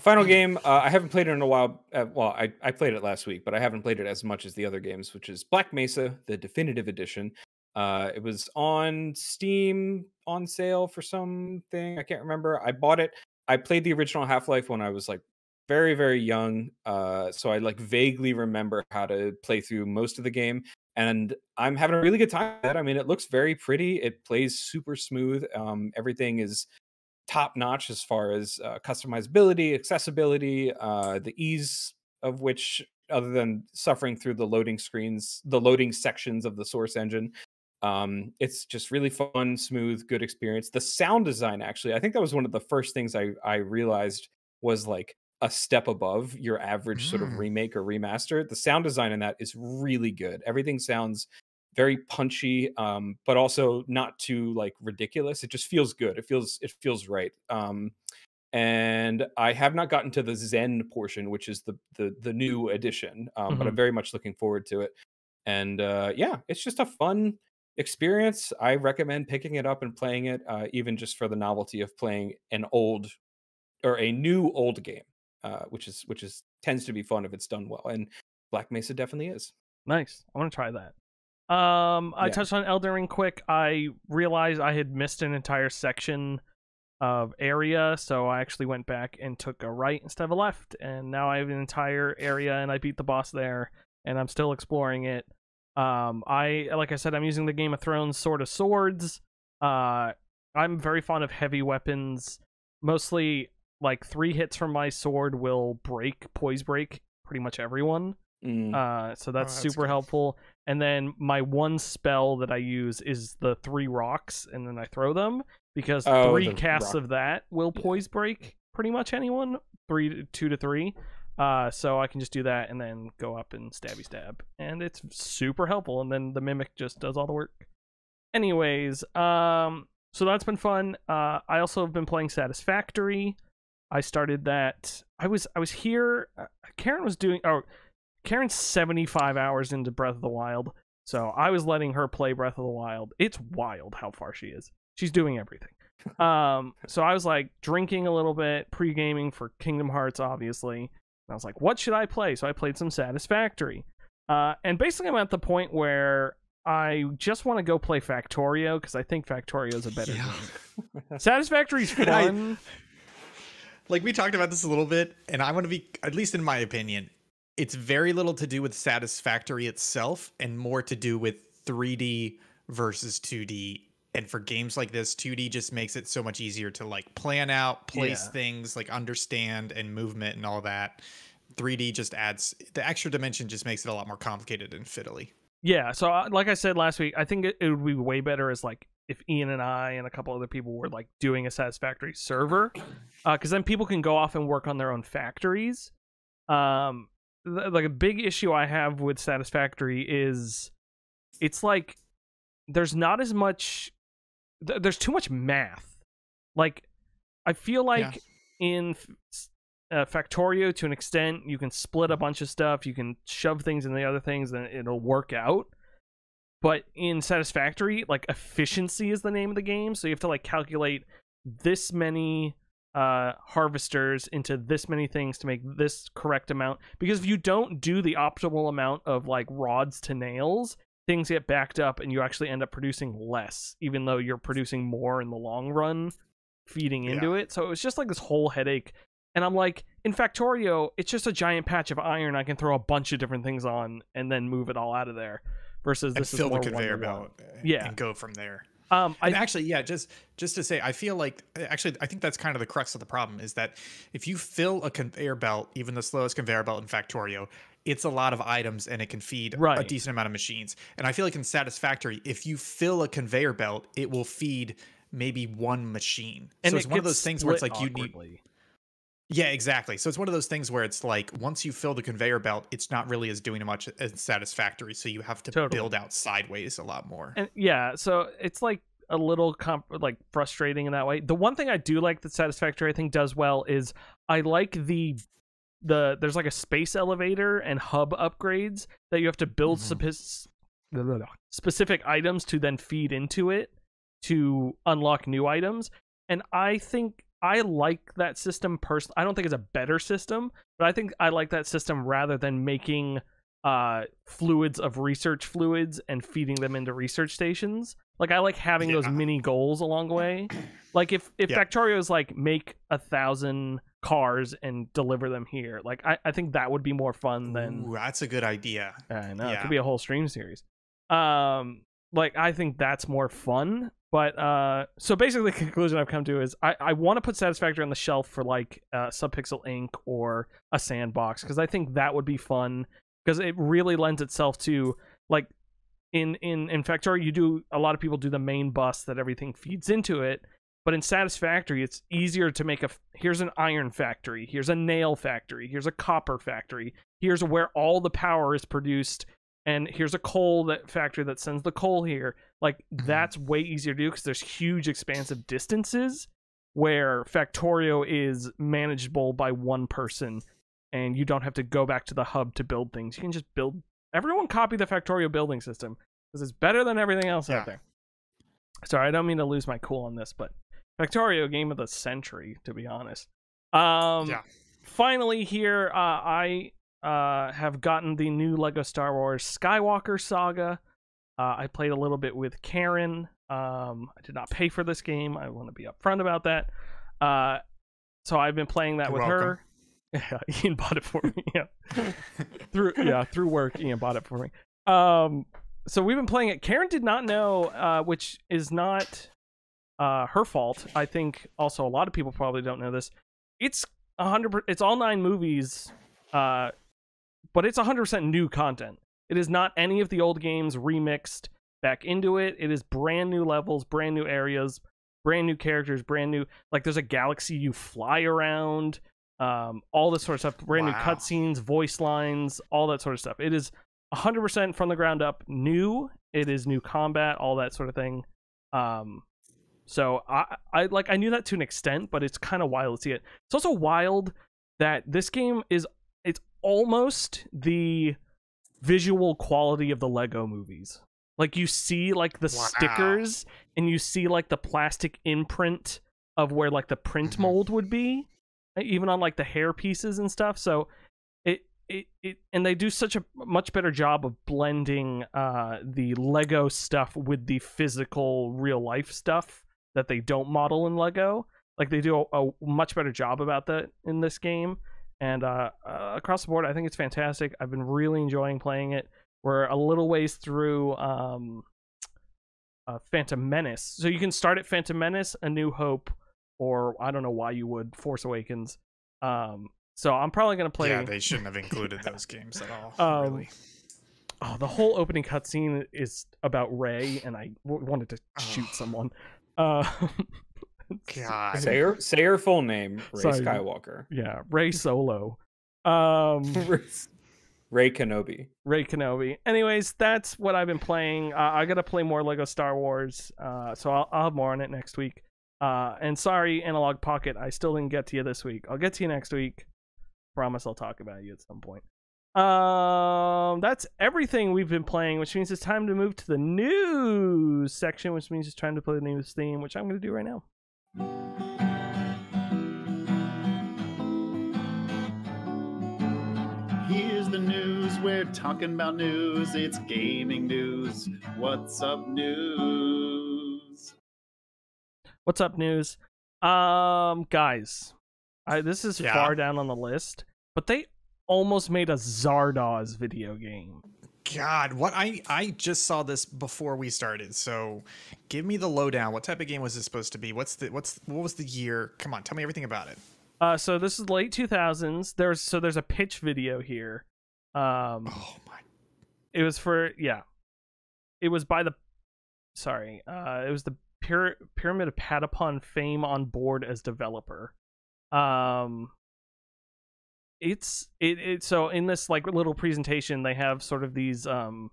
final game. Uh, I haven't played it in a while. Uh, well, I, I played it last week, but I haven't played it as much as the other games, which is Black Mesa, the definitive edition. Uh, it was on Steam on sale for something. I can't remember. I bought it. I played the original Half Life when I was like very, very young. Uh, so I like vaguely remember how to play through most of the game. And I'm having a really good time. I mean, it looks very pretty. It plays super smooth. Um, everything is top notch as far as uh, customizability, accessibility, uh, the ease of which, other than suffering through the loading screens, the loading sections of the source engine, um, it's just really fun, smooth, good experience. The sound design, actually, I think that was one of the first things I I realized was like a step above your average sort of Mm. remake or remaster. The sound design in that is really good. Everything sounds very punchy um but also not too like ridiculous it just feels good it feels it feels right um and i have not gotten to the Xen portion which is the the the new edition um but i'm very much looking forward to it and uh, yeah, it's just a fun experience. I recommend picking it up and playing it, uh, even just for the novelty of playing an old or a new old game, uh, which is which is tends to be fun if it's done well. And Black Mesa definitely is. Nice. I want to try that. Um, I Yeah. touched on Elden Ring quick. I realized I had missed an entire section of area, so I actually went back and took a right instead of a left, and now I have an entire area, and I beat the boss there, and I'm still exploring it. Um, I like I said, I'm using the Game of Thrones Sword of Swords. Uh, I'm very fond of heavy weapons. Mostly, like three hits from my sword will break, poise break pretty much everyone. Mm. Uh, so that's, that's super good. helpful. And then my one spell that I use is the three rocks, and then I throw them because Oh, three the casts rock- of that will poise break pretty much anyone. Three, to, two to three. Uh, so I can just do that and then go up and stabby stab, and it's super helpful. And then the mimic just does all the work. Anyways, um, so that's been fun. Uh, I also have been playing Satisfactory. I started that. I was I was here. Uh, Karen was doing. Oh, Karen's 75 hours into Breath of the Wild. So I was letting her play Breath of the Wild. It's wild how far she is. She's doing everything. Um, so I was like drinking a little bit, pre gaming for Kingdom Hearts, obviously. And I was like, what should I play? So I played some Satisfactory. Uh, and basically, I'm at the point where I just want to go play Factorio because I think Factorio is a better Yeah. game. Satisfactory's And I- fun. like we talked about this a little bit and i want to be at least in my opinion it's very little to do with satisfactory itself and more to do with 3d versus 2d and for games like this 2d just makes it so much easier to like plan out place Yeah. things like understand and movement and all that 3d just adds the extra dimension just makes it a lot more complicated and fiddly Yeah, so uh, like I said last week, I think it, would be way better as like if Ian and I and a couple other people were like doing a satisfactory server, because then people can go off and work on their own factories. Um, like a big issue I have with satisfactory is it's like there's not as much, th- there's too much math. Like I feel like in f- s- uh, Factorio to an extent, you can split a bunch of stuff, you can shove things in the other things, and it'll work out. But in Satisfactory, like efficiency is the name of the game, so you have to like calculate this many uh harvesters into this many things to make this correct amount. Because if you don't do the optimal amount of like rods to nails things get backed up and you actually end up producing less even though you're producing more in the long run feeding into it. So it was just like this whole headache. And i'm like in factorio it's just a giant patch of iron i can throw a bunch of different things on and then move it all out of there versus and this fill is the conveyor belt uh, Yeah. and go from there um i actually, yeah, just just to say, I feel like actually, I think that's kind of the crux of the problem is that if you fill a conveyor belt, even the slowest conveyor belt in Factorio, it's a lot of items and it can feed a decent amount of machines. And I feel like in Satisfactory, if you fill a conveyor belt, it will feed maybe one machine. and so it's it one of those things where it's like you need. Yeah, exactly. So it's one of those things where it's like once you fill the conveyor belt, it's not really as doing much as satisfactory. So you have to Totally. build out sideways a lot more. and yeah so it's like a little comp- like frustrating in that way the one thing i do like that satisfactory i think does well is i like the the there's like a space elevator and hub upgrades that you have to build Mhm. blah, blah, specific items to then feed into it to unlock new items and i think i like that system personally i don't think it's a better system but i think i like that system rather than making uh fluids of research fluids and feeding them into research stations like i like having those mini goals along the way like if if Yeah. factorio is like make a thousand cars and deliver them here like i, I think that would be more fun than Ooh, that's a good idea. I know it could be a whole stream series. Um, like I think that's more fun. But uh, so basically, the conclusion I've come to is I I want to put Satisfactory on the shelf for like uh, Subpixel Inc. or a Sandbox because I think that would be fun because it really lends itself to like in in in Factorio you do a lot of people do the main bus that everything feeds into it. But in Satisfactory, it's easier to make a Here's an iron factory. Here's a nail factory. Here's a copper factory. Here's where all the power is produced and here's a coal that factory that sends the coal here like Mhm. that's way easier to do because there's huge expansive distances where factorio is manageable by one person and you don't have to go back to the hub to build things you can just build everyone copy the Factorio building system because it's better than everything else Yeah. out there. Sorry, I don't mean to lose my cool on this, but Factorio game of the century, to be honest. Um, Yeah. Finally, here uh, I uh, have gotten the new Lego Star Wars Skywalker Saga. Uh, I played a little bit with Karen. Um, I did not pay for this game. I want to be upfront about that. Uh, so I've been playing that You're with welcome. her. Yeah, Ian bought it for me. Yeah, through yeah through work, Ian bought it for me. Um, so we've been playing it. Karen did not know, uh, which is not uh her fault. I think also a lot of people probably don't know this. It's a hundred. It's all nine movies, uh, but it's hundred percent new content. It is not any of the old games remixed back into it. It is brand new levels, brand new areas, brand new characters, brand new. Like there's a galaxy you fly around, um, all this sort of stuff. Brand new Wow. cutscenes, voice lines, all that sort of stuff. It is 100% from the ground up new. It is new combat, all that sort of thing. Um, so I, I like I knew that to an extent, but it's kind of wild to see it. It's also wild that this game is almost the visual quality of the Lego movies. Like you see like the Wow. stickers and you see like the plastic imprint of where like the print Mhm. mold would be, even on like the hair pieces and stuff. So it it, it and they do such a much better job of blending uh the Lego stuff with the physical real life stuff that they don't model in Lego. Like they do a, a much better job about that in this game. And uh, uh, across the board, I think it's fantastic. I've been really enjoying playing it. We're a little ways through um, uh, Phantom Menace, so you can start at Phantom Menace, A New Hope, or I don't know why you would Force Awakens. Um, so I'm probably gonna play. Yeah, they shouldn't have included those games at all. Um, really. oh, the whole opening cutscene is about Rey, and I w- wanted to shoot Oh. someone. Uh, God. Say her say her full name, Rey Sorry. Skywalker. yeah, Rey Solo. Um, Rey Kenobi. Rey Kenobi. Anyways, that's what I've been playing. Uh, I gotta play more Lego Star Wars, uh, so I'll, I'll have more on it next week. Uh, and sorry, Analog Pocket, I still didn't get to you this week. I'll get to you next week. Promise I'll talk about you at some point. Um, that's everything we've been playing, which means it's time to move to the news section, which means it's time to play the news theme, which I'm gonna do right now. Here's the news. We're talking about news. It's gaming news. What's up, news? What's up, news? Um, guys, I this is Yeah. far down on the list, but they almost made a Zardoz video game. God, what I I just saw this before we started. So, give me the lowdown. What type of game was this supposed to be? What's the what's what was the year? Come on, tell me everything about it. Uh, so this is late two thousands. There's so there's a pitch video here. Um, Oh my. it was for yeah, it was by the, sorry, uh, it was the Pyra- Pyramid of Patapon fame on board as developer. Um, it's it it so in this like little presentation they have sort of these um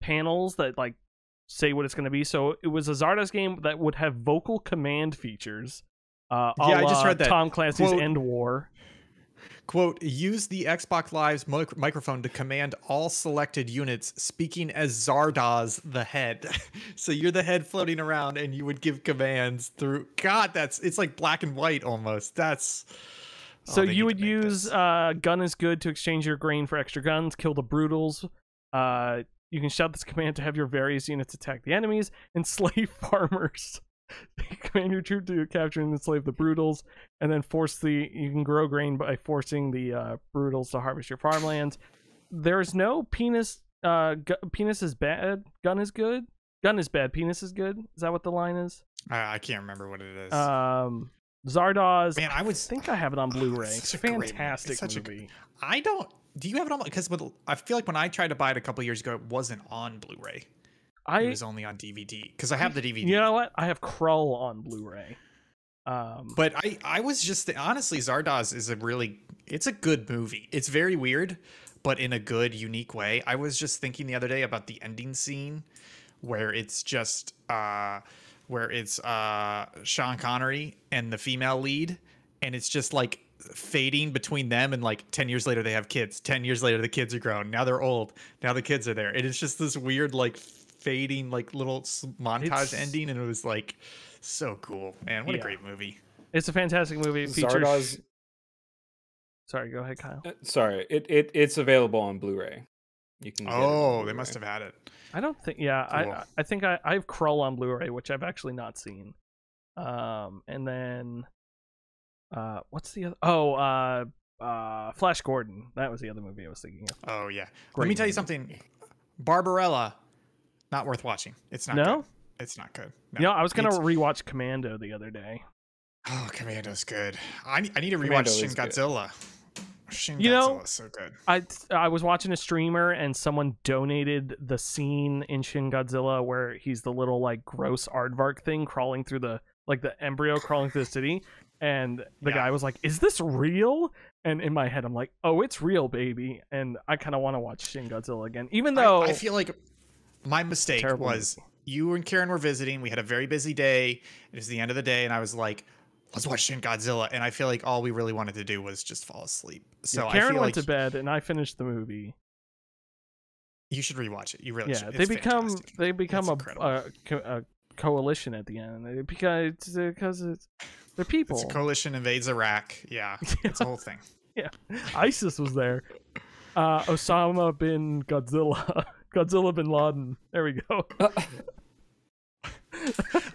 panels that like say what it's going to be. So it was a Zardoz game that would have vocal command features. Uh, Yeah, I just read that. Tom Clancy's Quote, EndWar. Quote, use the Xbox Live's mic- microphone to command all selected units speaking as Zardoz the head. so you're the head floating around and you would give commands through God, that's it's like black and white almost. That's So they you would use uh, gun is good to exchange your grain for extra guns, kill the brutals. Uh, you can shout this command to have your various units attack the enemies, enslave farmers. command your troop to capture and enslave the brutals, and then force the. You can grow grain by forcing the uh, brutals to harvest your farmlands. There's no penis. Uh, gu- penis is bad. Gun is good. Gun is bad. Penis is good. Is that what the line is? I, I can't remember what it is. Um, Zardoz. Man, I I think I have it on Blu-ray. it's It's such a great movie. fantastic It's a movie. I don't do you have it on because I feel like when I tried to buy it a couple years ago, it wasn't on Blu-ray. it I was only on DVD because I have the DVD. you know what? I have Krull on Blu-ray. Um, But I, I was just honestly, Zardoz is a really, it's a good movie. It's very weird, but in a good, unique way. I was just thinking the other day about the ending scene, where it's just, uh, where it's uh Sean Connery and the female lead, and it's just like fading between them and like 10 years later they have kids 10 years later the kids are grown now they're old now the kids are there and it's just this weird like fading like little montage It's- ending and it was like so cool man what Yeah. a great movie It's a fantastic movie. Features. Zardoz. Sorry, go ahead, Kyle. uh, Sorry, it, it it's available on Blu-ray. You can. get oh they must have had it I don't think. Yeah, Cool. I I think I I have Krull on Blu-ray, which I've actually not seen. Um, and then, uh, what's the other? Oh, uh, uh, Flash Gordon. That was the other movie I was thinking of. oh yeah let me tell you movie. something barbarella not worth watching it's not No? good. it's not good no. You know, I was gonna It's- rewatch Commando the other day. oh commando's good i, need- I need to rewatch Commando shin Godzilla. good. Shin You know- godzilla is so good I I was watching a streamer and someone donated the scene in Shin Godzilla where he's the little like gross aardvark thing crawling through the like the embryo crawling through the city and the Yeah. guy was like is this real and in my head I'm like oh it's real baby and I kind of want to watch Shin Godzilla again even though I, feel like my mistake was you and Karen were visiting. We had a very busy day. It was the end of the day, and I was like, "Let's watch Shin Godzilla." And I feel like all we really wanted to do was just fall asleep. So Karen I feel went like to bed and I finished the movie you should rewatch it. You really yeah should. they become fantastic. they become a, a, a coalition at the end It because it's because it's they're people It's a coalition invades Iraq. Yeah, it's a whole thing. Yeah, ISIS was there. Uh, Osama bin Godzilla, Godzilla bin Laden. There we go.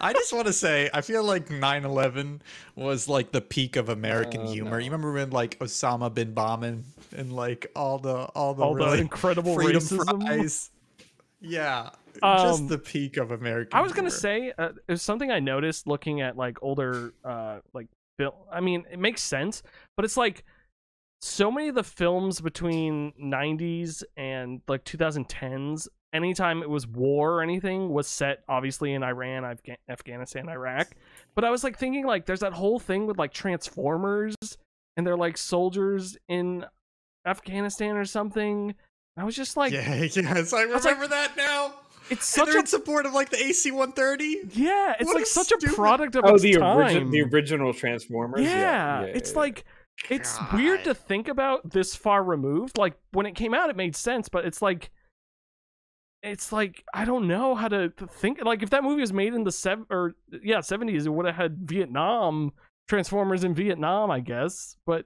I just want to say, I feel like 9/11 was like the peak of American Oh, humor. no. You remember when like Osama bin Laden and like all the all the All the incredible freedom racism. fries. Yeah, Um, just the peak of American. I was gonna say uh, it was something I noticed looking at like older, uh, like film. I mean, it makes sense, but it's like so many of the films between 90s and like 2010s. Anytime it was war or anything was set obviously in Iran, Afga- Afghanistan, Iraq. But I was like thinking like there's that whole thing with like Transformers and they're like soldiers in Afghanistan or something. I was just like, yeah, yes, I was like- remember that now. it's such they're a in support of like the AC-130. yeah, it's What like a such a product of Oh, its the time. original the original Transformers. yeah, yeah, it's yeah. like it's weird to think about this far removed. Like when it came out, it made sense, but it's like it's like I don't know how to to think. Like if that movie was made in the seven or yeah seventies, it would have had Vietnam Transformers in Vietnam, I guess. But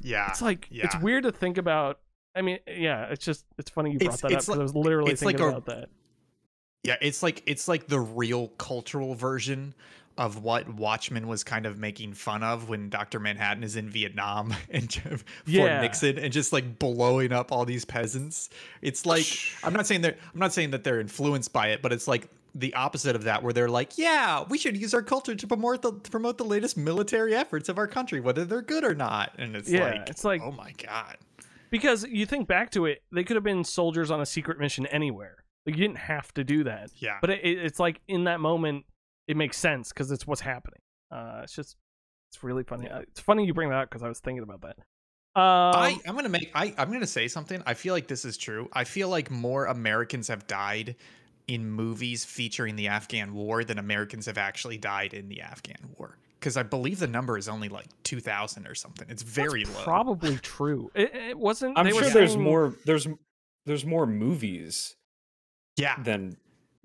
Yeah, it's like it's weird to think about. I mean, yeah, it's just it's funny you brought It's- that up because like- I was literally it's like thinking a- about that. Yeah, it's like it's like the real cultural version of what Watchmen was kind of making fun of when Dr. Manhattan is in Vietnam and Fort Yeah. Nixon and just like blowing up all these peasants. It's like I'm not saying that I'm not saying that they're influenced by it, but it's like the opposite of that where they're like, yeah, we should use our culture to promote the to promote the latest military efforts of our country, whether they're good or not. And it's Yeah, like it's like- oh my god. Because you think back to it, they could have been soldiers on a secret mission anywhere. Like you didn't have to do that. Yeah. But it- it's like in that moment, it makes sense because it's what's happening. Uh, it's just, it's really funny. Uh, It's funny you bring that up because I was thinking about that. Um, I, I'm gonna make I, I'm gonna say something. I feel like this is true. I feel like more Americans have died in movies featuring the Afghan war than Americans have actually died in the Afghan war. Because I believe the number is only like two thousand or something. It's very that's low. Probably true. It, it wasn't. I'm they were sure there's more there's there's more movies yeah. than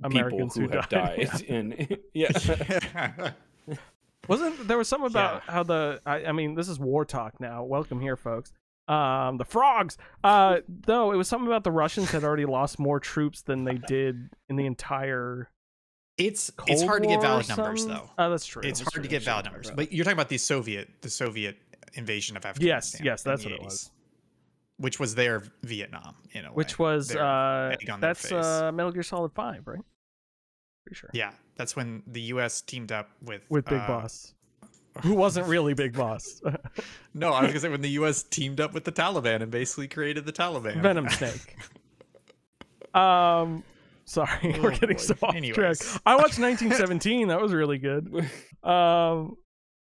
Americans people who who have died, died in yeah. Wasn't there was something about how the? I, I mean, this is war talk now. Welcome here, folks. Um, the frogs. Uh, no, it was something about the Russians had already lost more troops than they did in the entire. it's Cold it's hard to get valid numbers though. Oh, that's true. It's That's hard to get valid numbers. But you're talking about the Soviet the Soviet invasion of Afghanistan. yes, in that's the what it was. Which was their Vietnam in a way. Which was Their uh, egg on their that's uh, Metal Gear Solid Five, right? Pretty sure. Yeah, that's when the U.S. teamed up with With Big uh, Boss, who wasn't really Big Boss. No, I was gonna say when the U.S. teamed up with the Taliban and basically created the Taliban. Venom Snake. Um, sorry, we're Oh, getting boy. so off Anyways. track. I watched 1917. that was really good. Um,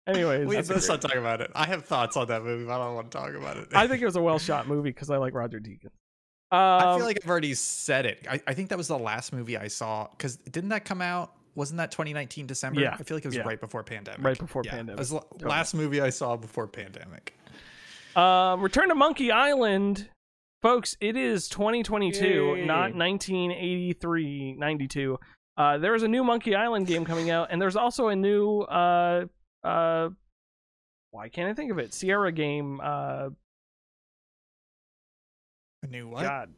anyways, Wait, that's a let's not talk about it. I have thoughts on that movie, but I don't want to talk about it. I think it was a well shot movie because I like Roger Deakins. Um, I feel like I've already said it. I, I think that was the last movie I saw because didn't that come out? Wasn't that 2019 December? Yeah, I feel like it was yeah. right before pandemic. right before Yeah, pandemic. It was the last movie I saw before pandemic. Uh, Return to Monkey Island, folks. It is 2022, not 1983, 92. Uh, there is a new Monkey Island game coming out, and there's also a new uh uh. Why can't I think of it? Sierra game. Uh, A new what? God.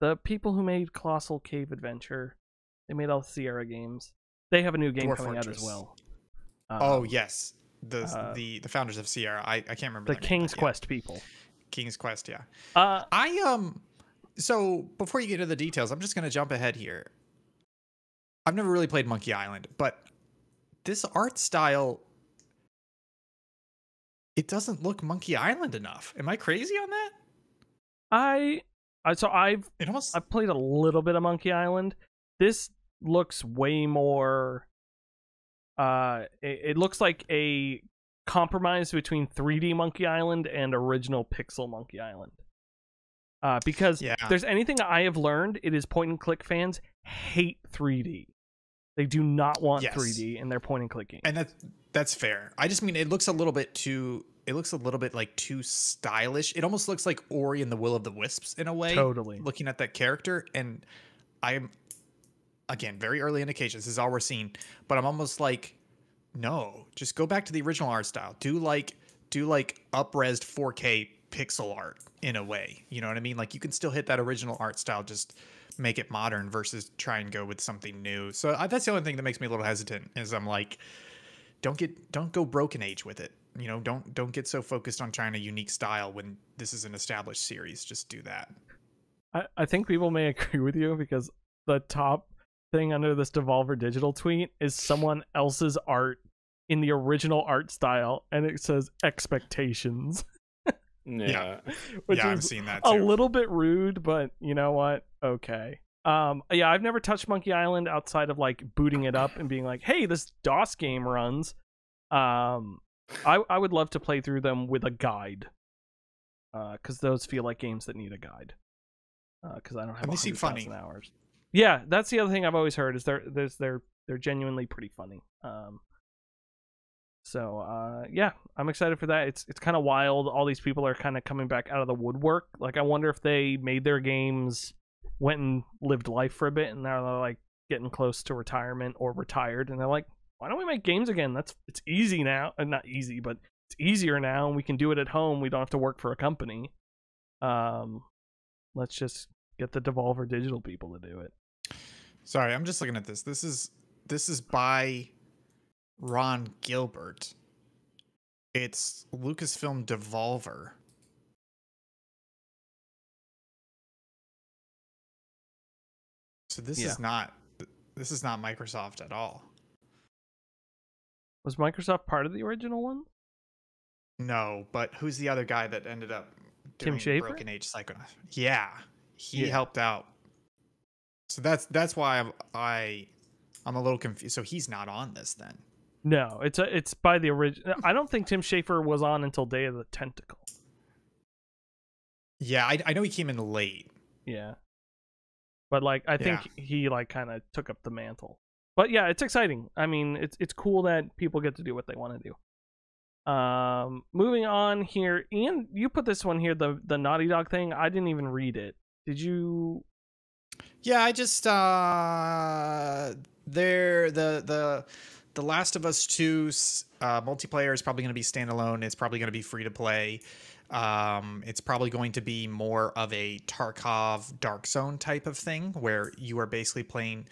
The people who made Colossal Cave Adventure, they made all the Sierra games. They have a new game Dwarf coming out as Fortress. well. oh Um, yes, the uh, the the founders of Sierra. I, I can't remember the their name, King's yeah. Quest people. King's Quest. Yeah. Uh, I um. So before you get into the details, I'm just gonna jump ahead here. I've never really played Monkey Island, but this art style. It doesn't look Monkey Island enough. Am I crazy on that? I, I so I've It almost. I've played a little bit of Monkey Island. This looks way more. Uh, it, it looks like a compromise between 3D Monkey Island and original Pixel Monkey Island. Uh, because yeah. if there's anything I have learned, it is point and click fans hate 3D. They do not want Yes. 3D in their point and click games. and that's that's fair. I just mean it looks a little bit too. It looks a little bit like too stylish. It almost looks like Ori and the Will of the Wisps in a way. Totally. Looking at that character, and I'm again very early indications. This is all we're seeing, but I'm almost like, no, just go back to the original art style. Do like do like upresed 4K pixel art in a way. You know what I mean? Like you can still hit that original art style, just make it modern versus try and go with something new. So uh, that's the only thing that makes me a little hesitant. Is I'm like, don't get don't go broken age with it. You know, don't don't get so focused on trying a unique style when this is an established series. Just do that. I, I think people may agree with you because the top thing under this Devolver Digital tweet is someone else's art in the original art style, and it says expectations, Yeah. which yeah, I've seen that a little bit rude, but you know what? Okay. Um, yeah, I've never touched Monkey Island outside of like booting it up and being like, "Hey, this DOS game runs." Um, I I would love to play through them with a guide, Uh because those feel like games that need a guide. Uh Because I don't have And they seem 100,000 funny. hours. Yeah, that's the other thing I've always heard is they're there's they're they're genuinely pretty funny. Um, so uh, yeah, I'm excited for that. It's it's kind of wild. All these people are kind of coming back out of the woodwork. Like I wonder if they made their games, went and lived life for a bit, and now they're like getting close to retirement or retired, and they're like, why don't we make games again? That's it's easy now, uh, not easy, but it's easier now, and we can do it at home. We don't have to work for a company. Um, let's just get the Devolver Digital people to do it. Sorry, I'm just looking at this. This is this is by Ron Gilbert. It's Lucasfilm Devolver. So this Yeah. is not this is not Microsoft at all. Was Microsoft part of the original one? No, but who's the other guy that ended up Tim Schafer? Broken Age Psychonaut? Yeah, he Yeah. helped out. So that's that's why I'm, I I'm a little confused. So he's not on this then. No, it's a, it's by the original. I don't think Tim Schafer was on until Day of the Tentacle. Yeah, I, I know he came in late. Yeah, but like I think he like kind of took up the mantle. But yeah, it's exciting. I mean, it's it's cool that people get to do what they want to do. Um, moving on here, Ian, you put this one here, the the Naughty Dog thing. I didn't even read it. Did you? Yeah, I just uh there the the the Last of Us 2 uh multiplayer is probably going to be standalone. It's probably going to be free to play. Um it's probably going to be more of a Tarkov Dark Zone type of thing where you are basically playing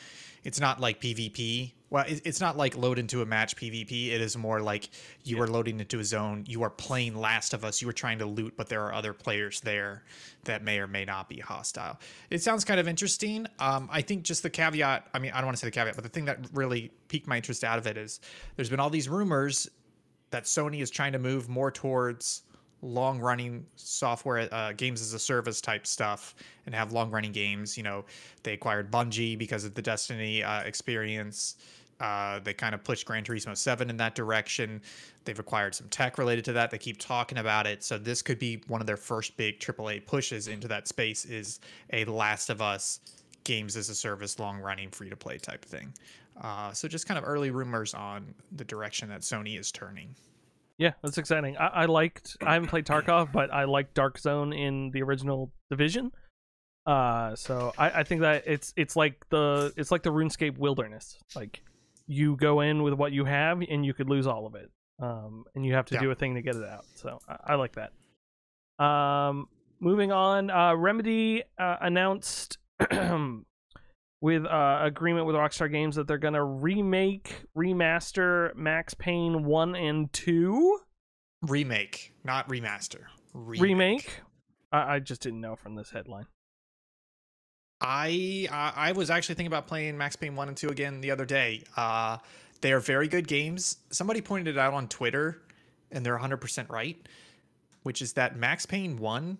it's not like PvP. Well, it, it's not like load into a match PvP. It is more like you are loading into a zone. You are playing Last of Us. You are trying to loot, but there are other players there that may or may not be hostile. It sounds kind of interesting. Um, I think just the caveat. I mean, I don't want to say the caveat, but the thing that really piqued my interest out of it is there's been all these rumors that Sony is trying to move more towards long running software uh, games as a service type stuff and have long running games. You know they acquired bungie because of the destiny uh, experience. Uh, they kind of pushed gran turismo 7 in that direction. They've acquired some tech related to that. They keep talking about it. So this could be one of their first big aaa pushes into that space is a last of us games as a service long running free to play type thing. Uh, so just kind of early rumors on the direction that sony is turning Yeah, that's exciting. I, I liked. I haven't played Tarkov, but I liked Dark Zone in the original Division. Uh, so I, I think that it's it's like the it's like the RuneScape Wilderness. Like you go in with what you have, and you could lose all of it. Um, and you have to Yeah. do a thing to get it out. So I, I like that. Um, moving on. Uh, Remedy uh, announced with uh, agreement with Rockstar Games that they're gonna remake, remaster Max Payne one and two. Remake, not remaster. Remake. remake. I, I just didn't know from this headline. I I was actually thinking about playing Max Payne one and two again the other day. Uh, they are very good games. Somebody pointed it out on Twitter, and they're 100 percent right, which is that Max Payne one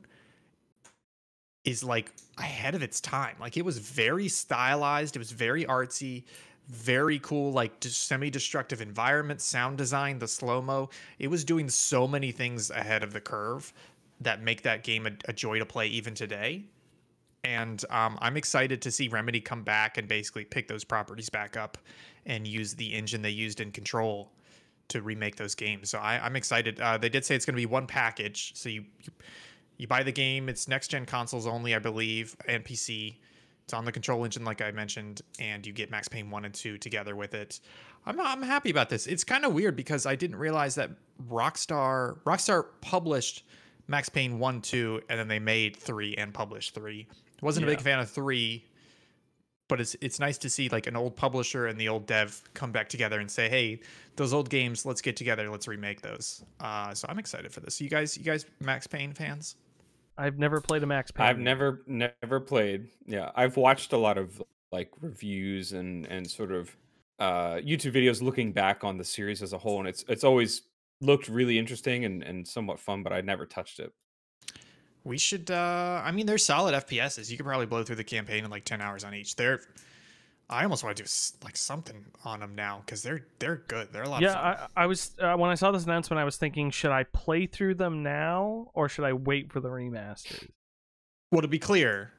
is like ahead of its time. Like it was very stylized. It was very artsy. Very cool, like semi-destructive environment, sound design, the slow mo. It was doing so many things ahead of the curve that make that game a, a joy to play even today and um, I'm excited to see Remedy come back and basically pick those properties back up and use the engine they used in Control to remake those games. So I, I'm excited. Uh, they did say it's going to be one package, so you, you you buy the game. It's next gen consoles only, I believe, and PC. It's on the Control engine, like I mentioned, and you get Max Payne one and two together with it. I'm I'm happy about this. It's kind of weird because I didn't realize that Rockstar Rockstar published Max Payne 1, 2, and then they made 3 and published 3. Wasn't a big fan of 3, but it's it's nice to see like an old publisher and the old dev come back together and say, "Hey, those old games, let's get together, let's remake those." Uh, so I'm excited for this. You guys you guys Max Payne fans? I've never played a Max Payne. I've never never played. Yeah, I've watched a lot of like reviews and and sort of uh YouTube videos looking back on the series as a whole, and it's it's always looked really interesting and and somewhat fun, but I never touched it. We should uh I mean they're solid FPSs. You could probably blow through the campaign in like 10 hours on each. They're I almost want to do like something on them now cuz they're they're good. They're a lot Yeah, of fun. I, I was uh, when I saw this announcement, I was thinking, should I play through them now or should I wait for the remasters? well, to be clear,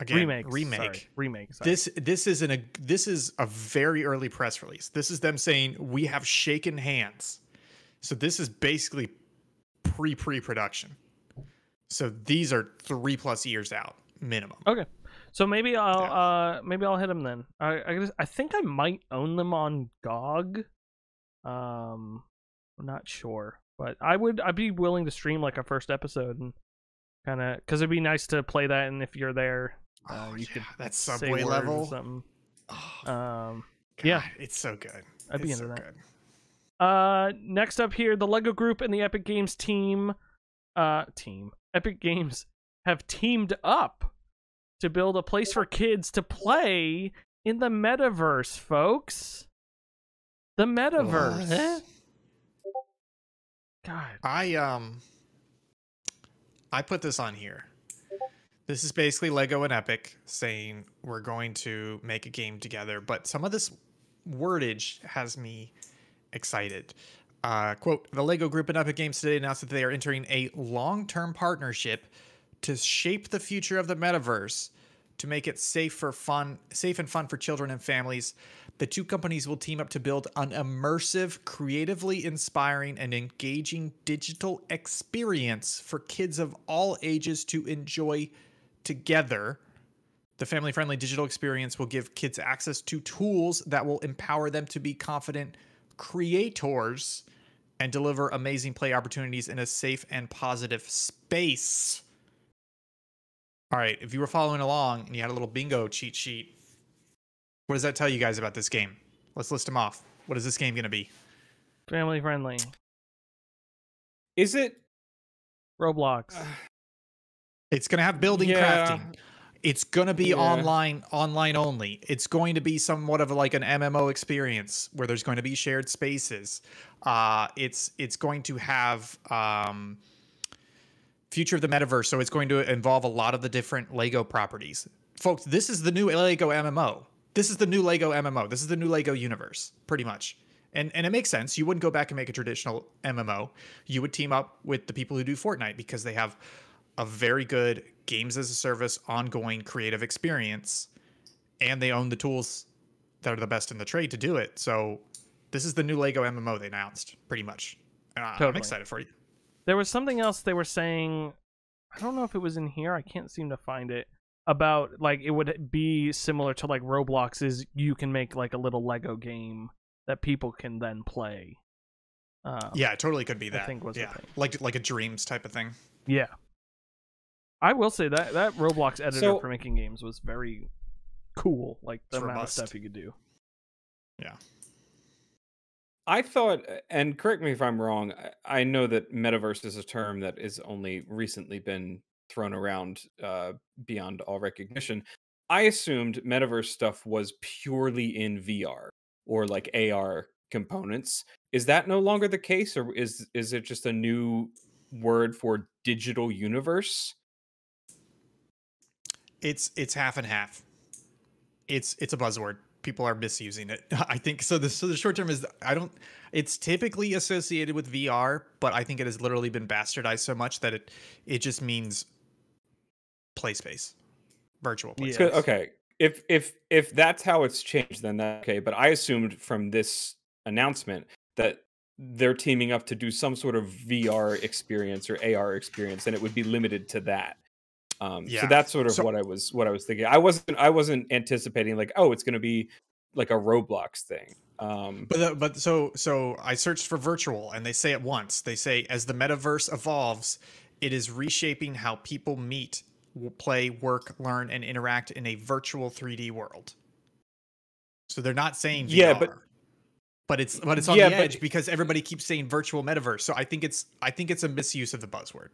again, Remakes, remake. sorry, remake. Sorry. This this isn't a this is a very early press release. This is them saying we have shaken hands. So this is basically pre pre production. So these are three plus years out minimum. Okay, so maybe I'll uh maybe I'll hit them then. I I, guess, I think I might own them on GOG. Um, I'm not sure, but I would I'd be willing to stream like a first episode and kind of because it'd be nice to play that and if you're there, uh, Oh, you yeah, could that subway words or level. something. Oh, Um, God, yeah. it's so good. I'd be It's into so that. good. Uh, next up here, the Lego Group and the Epic Games team, uh, team, Epic Games have teamed up to build a place for kids to play in the metaverse, folks. The metaverse. God. I um I put this on here. This is basically Lego and Epic saying we're going to make a game together, but some of this wordage has me excited. Uh, quote, the Lego Group and Epic Games today announced that they are entering a long-term partnership to shape the future of the metaverse to make it safe for fun, safe and fun for children and families. The two companies will team up to build an immersive, creatively inspiring, and engaging digital experience for kids of all ages to enjoy together. The family friendly digital experience will give kids access to tools that will empower them to be confident creators and deliver amazing play opportunities in a safe and positive space. All right, if you were following along and you had a little bingo cheat sheet, what does that tell you guys about this game? Let's list them off. What is this game going to be? Family friendly. Is it? Roblox. It's going to have building Yeah. crafting. It's going to be Yeah. online online only. It's going to be somewhat of like an MMO experience where there's going to be shared spaces. Uh it's it's going to have um future of the metaverse, so it's going to involve a lot of the different Lego properties. Folks, this is the new Lego MMO. This is the new Lego MMO. This is the new Lego universe, pretty much. And and it makes sense. You wouldn't go back and make a traditional MMO. You would team up with the people who do Fortnite because they have a very good games as a service ongoing creative experience and they own the tools that are the best in the trade to do it. So this is the new Lego MMO they announced, pretty much. Uh, I'm excited for you. There was something else they were saying. I don't know if it was in here. I can't seem to find it. About like it would be similar to like Roblox is you can make like a little Lego game that people can then play. Um, Yeah, it totally could be I that. think was yeah, thing. like like a dreams type of thing. Yeah. I will say that that Roblox editor So- for making games was very cool. Like the amount robust. of stuff you could do. I thought, and correct me if I'm wrong, I- know that metaverse is a term that is only recently been thrown around uh, beyond all recognition. I assumed metaverse stuff was purely in VR or like AR components. Is that no longer the case, or is is it just a new word for digital universe? It's it's half and half. It's it's a buzzword. People are misusing it. I think so. The so the short term is I don't. It's typically associated with VR, but I think it has literally been bastardized so much that it it just means play space, virtual play Yeah. space. Okay, if if if that's how it's changed, then that okay. But I assumed from this announcement that they're teaming up to do some sort of VR experience or AR experience, and it would be limited to that. Um, Yeah. So that's sort of So- what I was what I was thinking. I wasn't I wasn't anticipating like oh it's going to be like a Roblox thing. Um, But the, but so so I searched for virtual and they say it once. They say as the metaverse evolves, it is reshaping how people meet, play, work, learn, and interact in a virtual 3D world. So they're not saying VR, Yeah, but- but it's but it's on Yeah, the but- edge because everybody keeps saying virtual metaverse. So I think it's I think it's a misuse of the buzzword.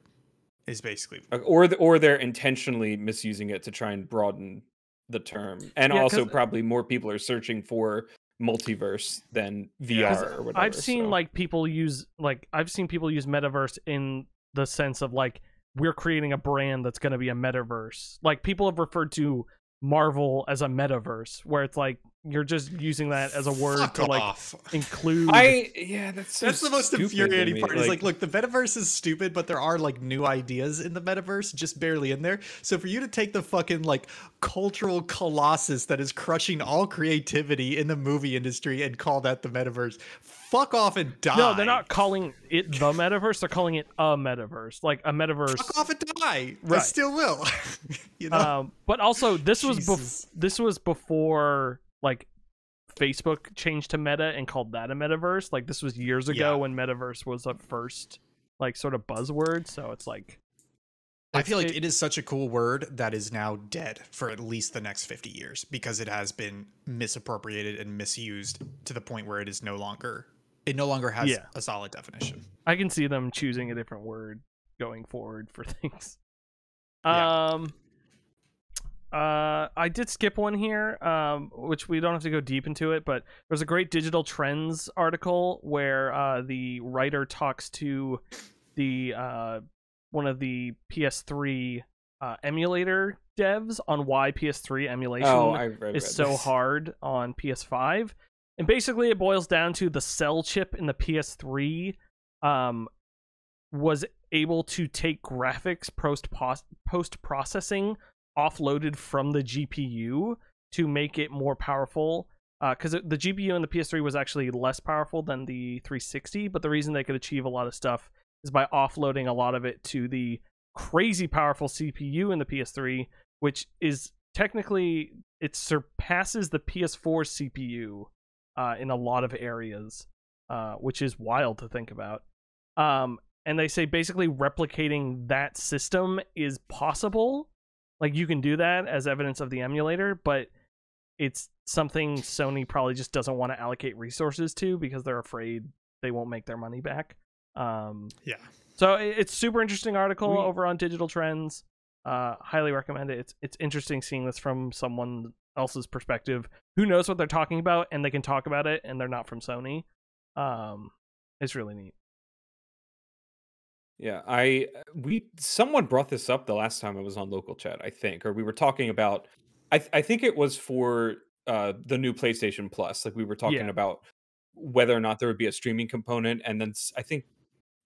Is basically Uh, or the, or they're intentionally misusing it to try and broaden the term and Yeah, also 'cause- probably more people are searching for multiverse than VR or whatever I've seen so. like people use like I've seen people use metaverse in the sense of like we're creating a brand that's going to be a metaverse. Like people have referred to Marvel as a metaverse where it's like you're just using that as a word Fuck to like off. include I yeah, that's so That's the most infuriating me, part. Is like, look, the metaverse is stupid, but there are like new ideas in the metaverse, just barely in there. So for you to take the fucking like cultural colossus that is crushing all creativity in the movie industry and call that the metaverse, fuck off and die. No, they're not calling it the metaverse. They're calling it a metaverse, like a metaverse. Fuck off and die. I Right. still will. you know. Um, but also this was bef- this was before like Facebook changed to Meta and called that a metaverse. Like this was years ago Yeah. when metaverse was a first like sort of buzzword. So it's like I feel like it- is such a cool word that is now dead for at least the next 50 years because it has been misappropriated and misused to the point where it is no longer it no longer has Yeah. a solid definition. I can see them choosing a different word going forward for things. Yeah. Um uh I did skip one here um which we don't have to go deep into it but there's a great digital trends article where uh the writer talks to the uh one of the PS3 uh, emulator devs on why PS3 emulation oh, I read, is so hard on PS5. And basically, it boils down to the cell chip in the PS3 um, was able to take graphics post post processing offloaded from the GPU to make it more powerful. Because the GPU in the PS3 was actually less powerful than the 360, but the reason they could achieve a lot of stuff is by offloading a lot of it to the crazy powerful CPU in the PS3, which is technically it surpasses the PS4 CPU uh, in a lot of areas, uh, which is wild to think about. Um, and they say basically replicating that system is possible. Like you can do that as evidence of the emulator, but it's something Sony probably just doesn't want to allocate resources to because they're afraid they won't make their money back. Um, Yeah. so it's super interesting article We- over on Digital Trends. Uh, highly recommend it. It's it's interesting seeing this from someone else's perspective who knows what they're talking about and they can talk about it and they're not from Sony. Um, it's really neat. Yeah, I we someone brought this up the last time I was on local chat, I think, or we were talking about. I th- I think it was for uh the new PlayStation Plus. Like we were talking Yeah. about whether or not there would be a streaming component, and then I think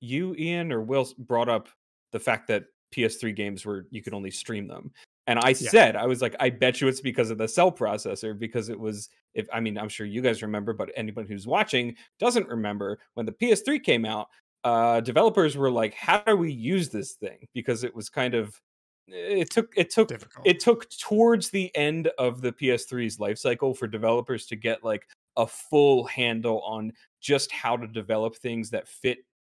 you, Ian, or Will brought up the fact that PS3 games were you could only stream them. And I Yeah. said, I was like, I bet you it's because of the cell processor, because it was if I mean, I'm sure you guys remember, but anyone who's watching doesn't remember when the PS3 came out, uh, developers were like, "How do we use this thing?" Because it was kind of it took it took Difficult. it took towards the end of the PS3's life cycle for developers to get like a full handle on just how to develop things that fit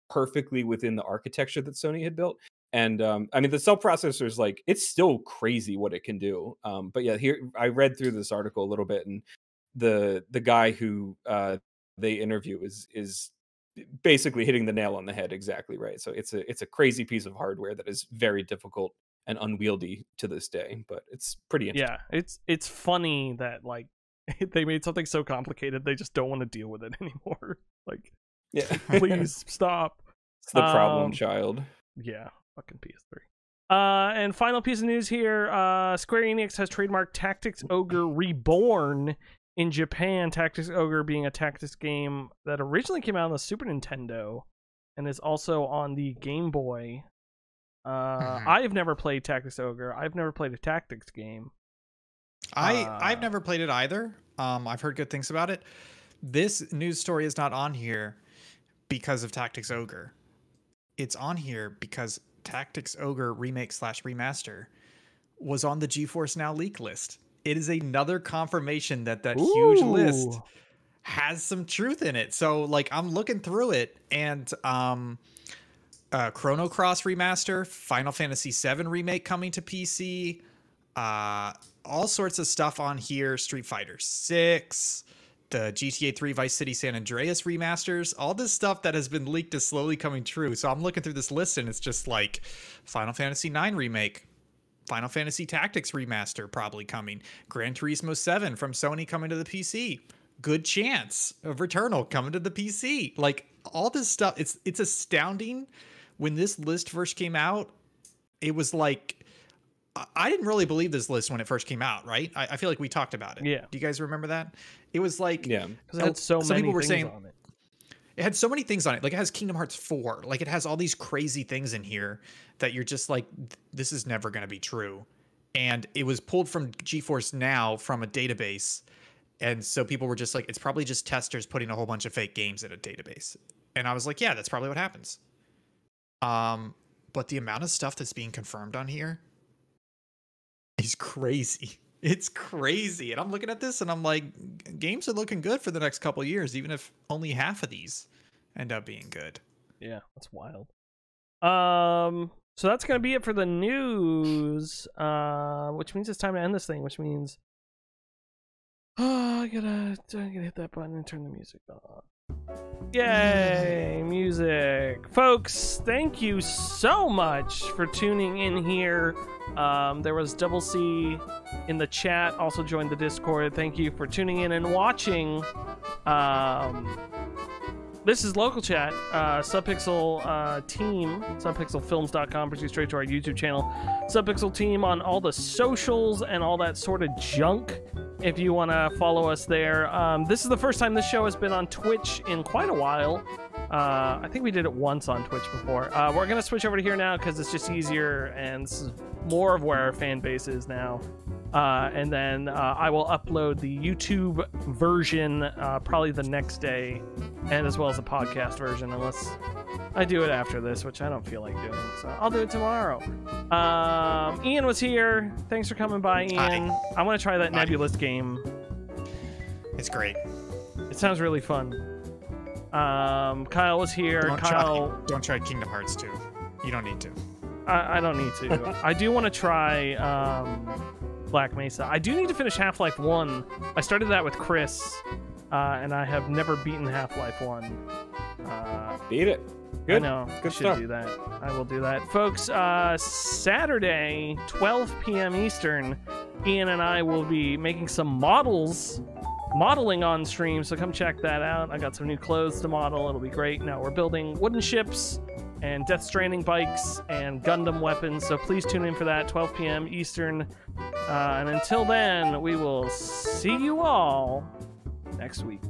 perfectly within the architecture that Sony had built. And um, I mean, the cell processor is like it's still crazy what it can do. Um, but yeah, here I read through this article a little bit, and the the guy who uh, they interview is is basically hitting the nail on the head exactly right. So it's a it's a crazy piece of hardware that is very difficult and unwieldy to this day, but it's pretty interesting. Yeah, it's it's funny that like they made something so complicated they just don't want to deal with it anymore. Like, Yeah, please stop. it's the problem Um, child. Yeah, fucking PS3. Uh, and final piece of news here: uh, Square Enix has trademarked Tactics Ogre Reborn in Japan. Tactics Ogre being a tactics game that originally came out on the Super Nintendo and is also on the Game Boy. Uh, Mhm. I've never played Tactics Ogre. I've never played a tactics game. I Uh, I've never played it either. Um, I've heard good things about it. This news story is not on here because of Tactics Ogre. It's on here because Tactics Ogre remake slash remaster was on the GeForce Now leak list. It is another confirmation that that huge list has some truth in it. So like I'm looking through it and um uh Chrono Cross remaster, Final Fantasy VII remake coming to PC, uh all sorts of stuff on here, Street Fighter 6, the GTA 3 Vice City San Andreas remasters, all this stuff that has been leaked is slowly coming true. So I'm looking through this list and it's just like Final Fantasy 9 remake, Final Fantasy Tactics remaster probably coming. Gran Turismo 7 from Sony coming to the PC. Good chance of Returnal coming to the PC. Like all this stuff, it's it's astounding. When this list first came out, it was like I- I didn't really believe this list when it first came out, right? I, I feel like we talked about it. Yeah. Do you guys remember that? It was like Yeah, because it had so some many people were saying on it. It had so many things on it. Like it has Kingdom Hearts 4. Like it has all these crazy things in here that you're just like, this is never going to be true. And it was pulled from GeForce Now from a database. And so people were just like, it's probably just testers putting a whole bunch of fake games in a database. And I was like, yeah, that's probably what happens. Um, but the amount of stuff that's being confirmed on here is crazy. It's crazy. And I'm looking at this and I'm like, games are looking good for the next couple years, even if only half of these end up being good. Yeah, that's wild. Um, so that's gonna be it for the news. Uh, which means it's time to end this thing. Which means, oh, I gotta, I gotta hit that button and turn the music on. Yay, music, folks! Thank you so much for tuning in here. Um, there was Double C in the chat. Also joined the Discord. Thank you for tuning in and watching. Um, this is local chat uh, subpixel uh, team subpixelfilms.com brings you straight to our youtube channel. Subpixel team on all the socials and all that sort of junk if you want to follow us there. Um, this is the first time this show has been on twitch in quite a while. Uh, i think we did it once on twitch before. Uh, we're to switch over to here now because it's just easier and this is more of where our fan base is now uh, and then uh, I will upload the YouTube version uh, probably the next day, and as well as the podcast version, unless I do it after this, which I don't feel like doing. So I'll do it tomorrow. Um, Ian was here. Thanks for coming by, Ian. Hi. I want to try that Hi. Nebulous game. It's great. It sounds really fun. Um, Kyle was here. Don't Kyle, try, don't try Kingdom Hearts 2. You don't need to. I, I don't need to. I do want to try um, Black Mesa. I do need to finish Half Life 1. I started that with Chris, uh, and I have never beaten Half Life 1. Uh, beat it. I know. Good. I should stuff. do that. I will do that. Folks, uh, Saturday, 12 p.m. Eastern, Ian and I will be making some models, modeling on stream, so come check that out. I got some new clothes to model. It'll be great. Now, we're building wooden ships and Death Stranding bikes and Gundam weapons, so please tune in for that, 12 p.m. Eastern. Uh, and until then, we will see you all next week.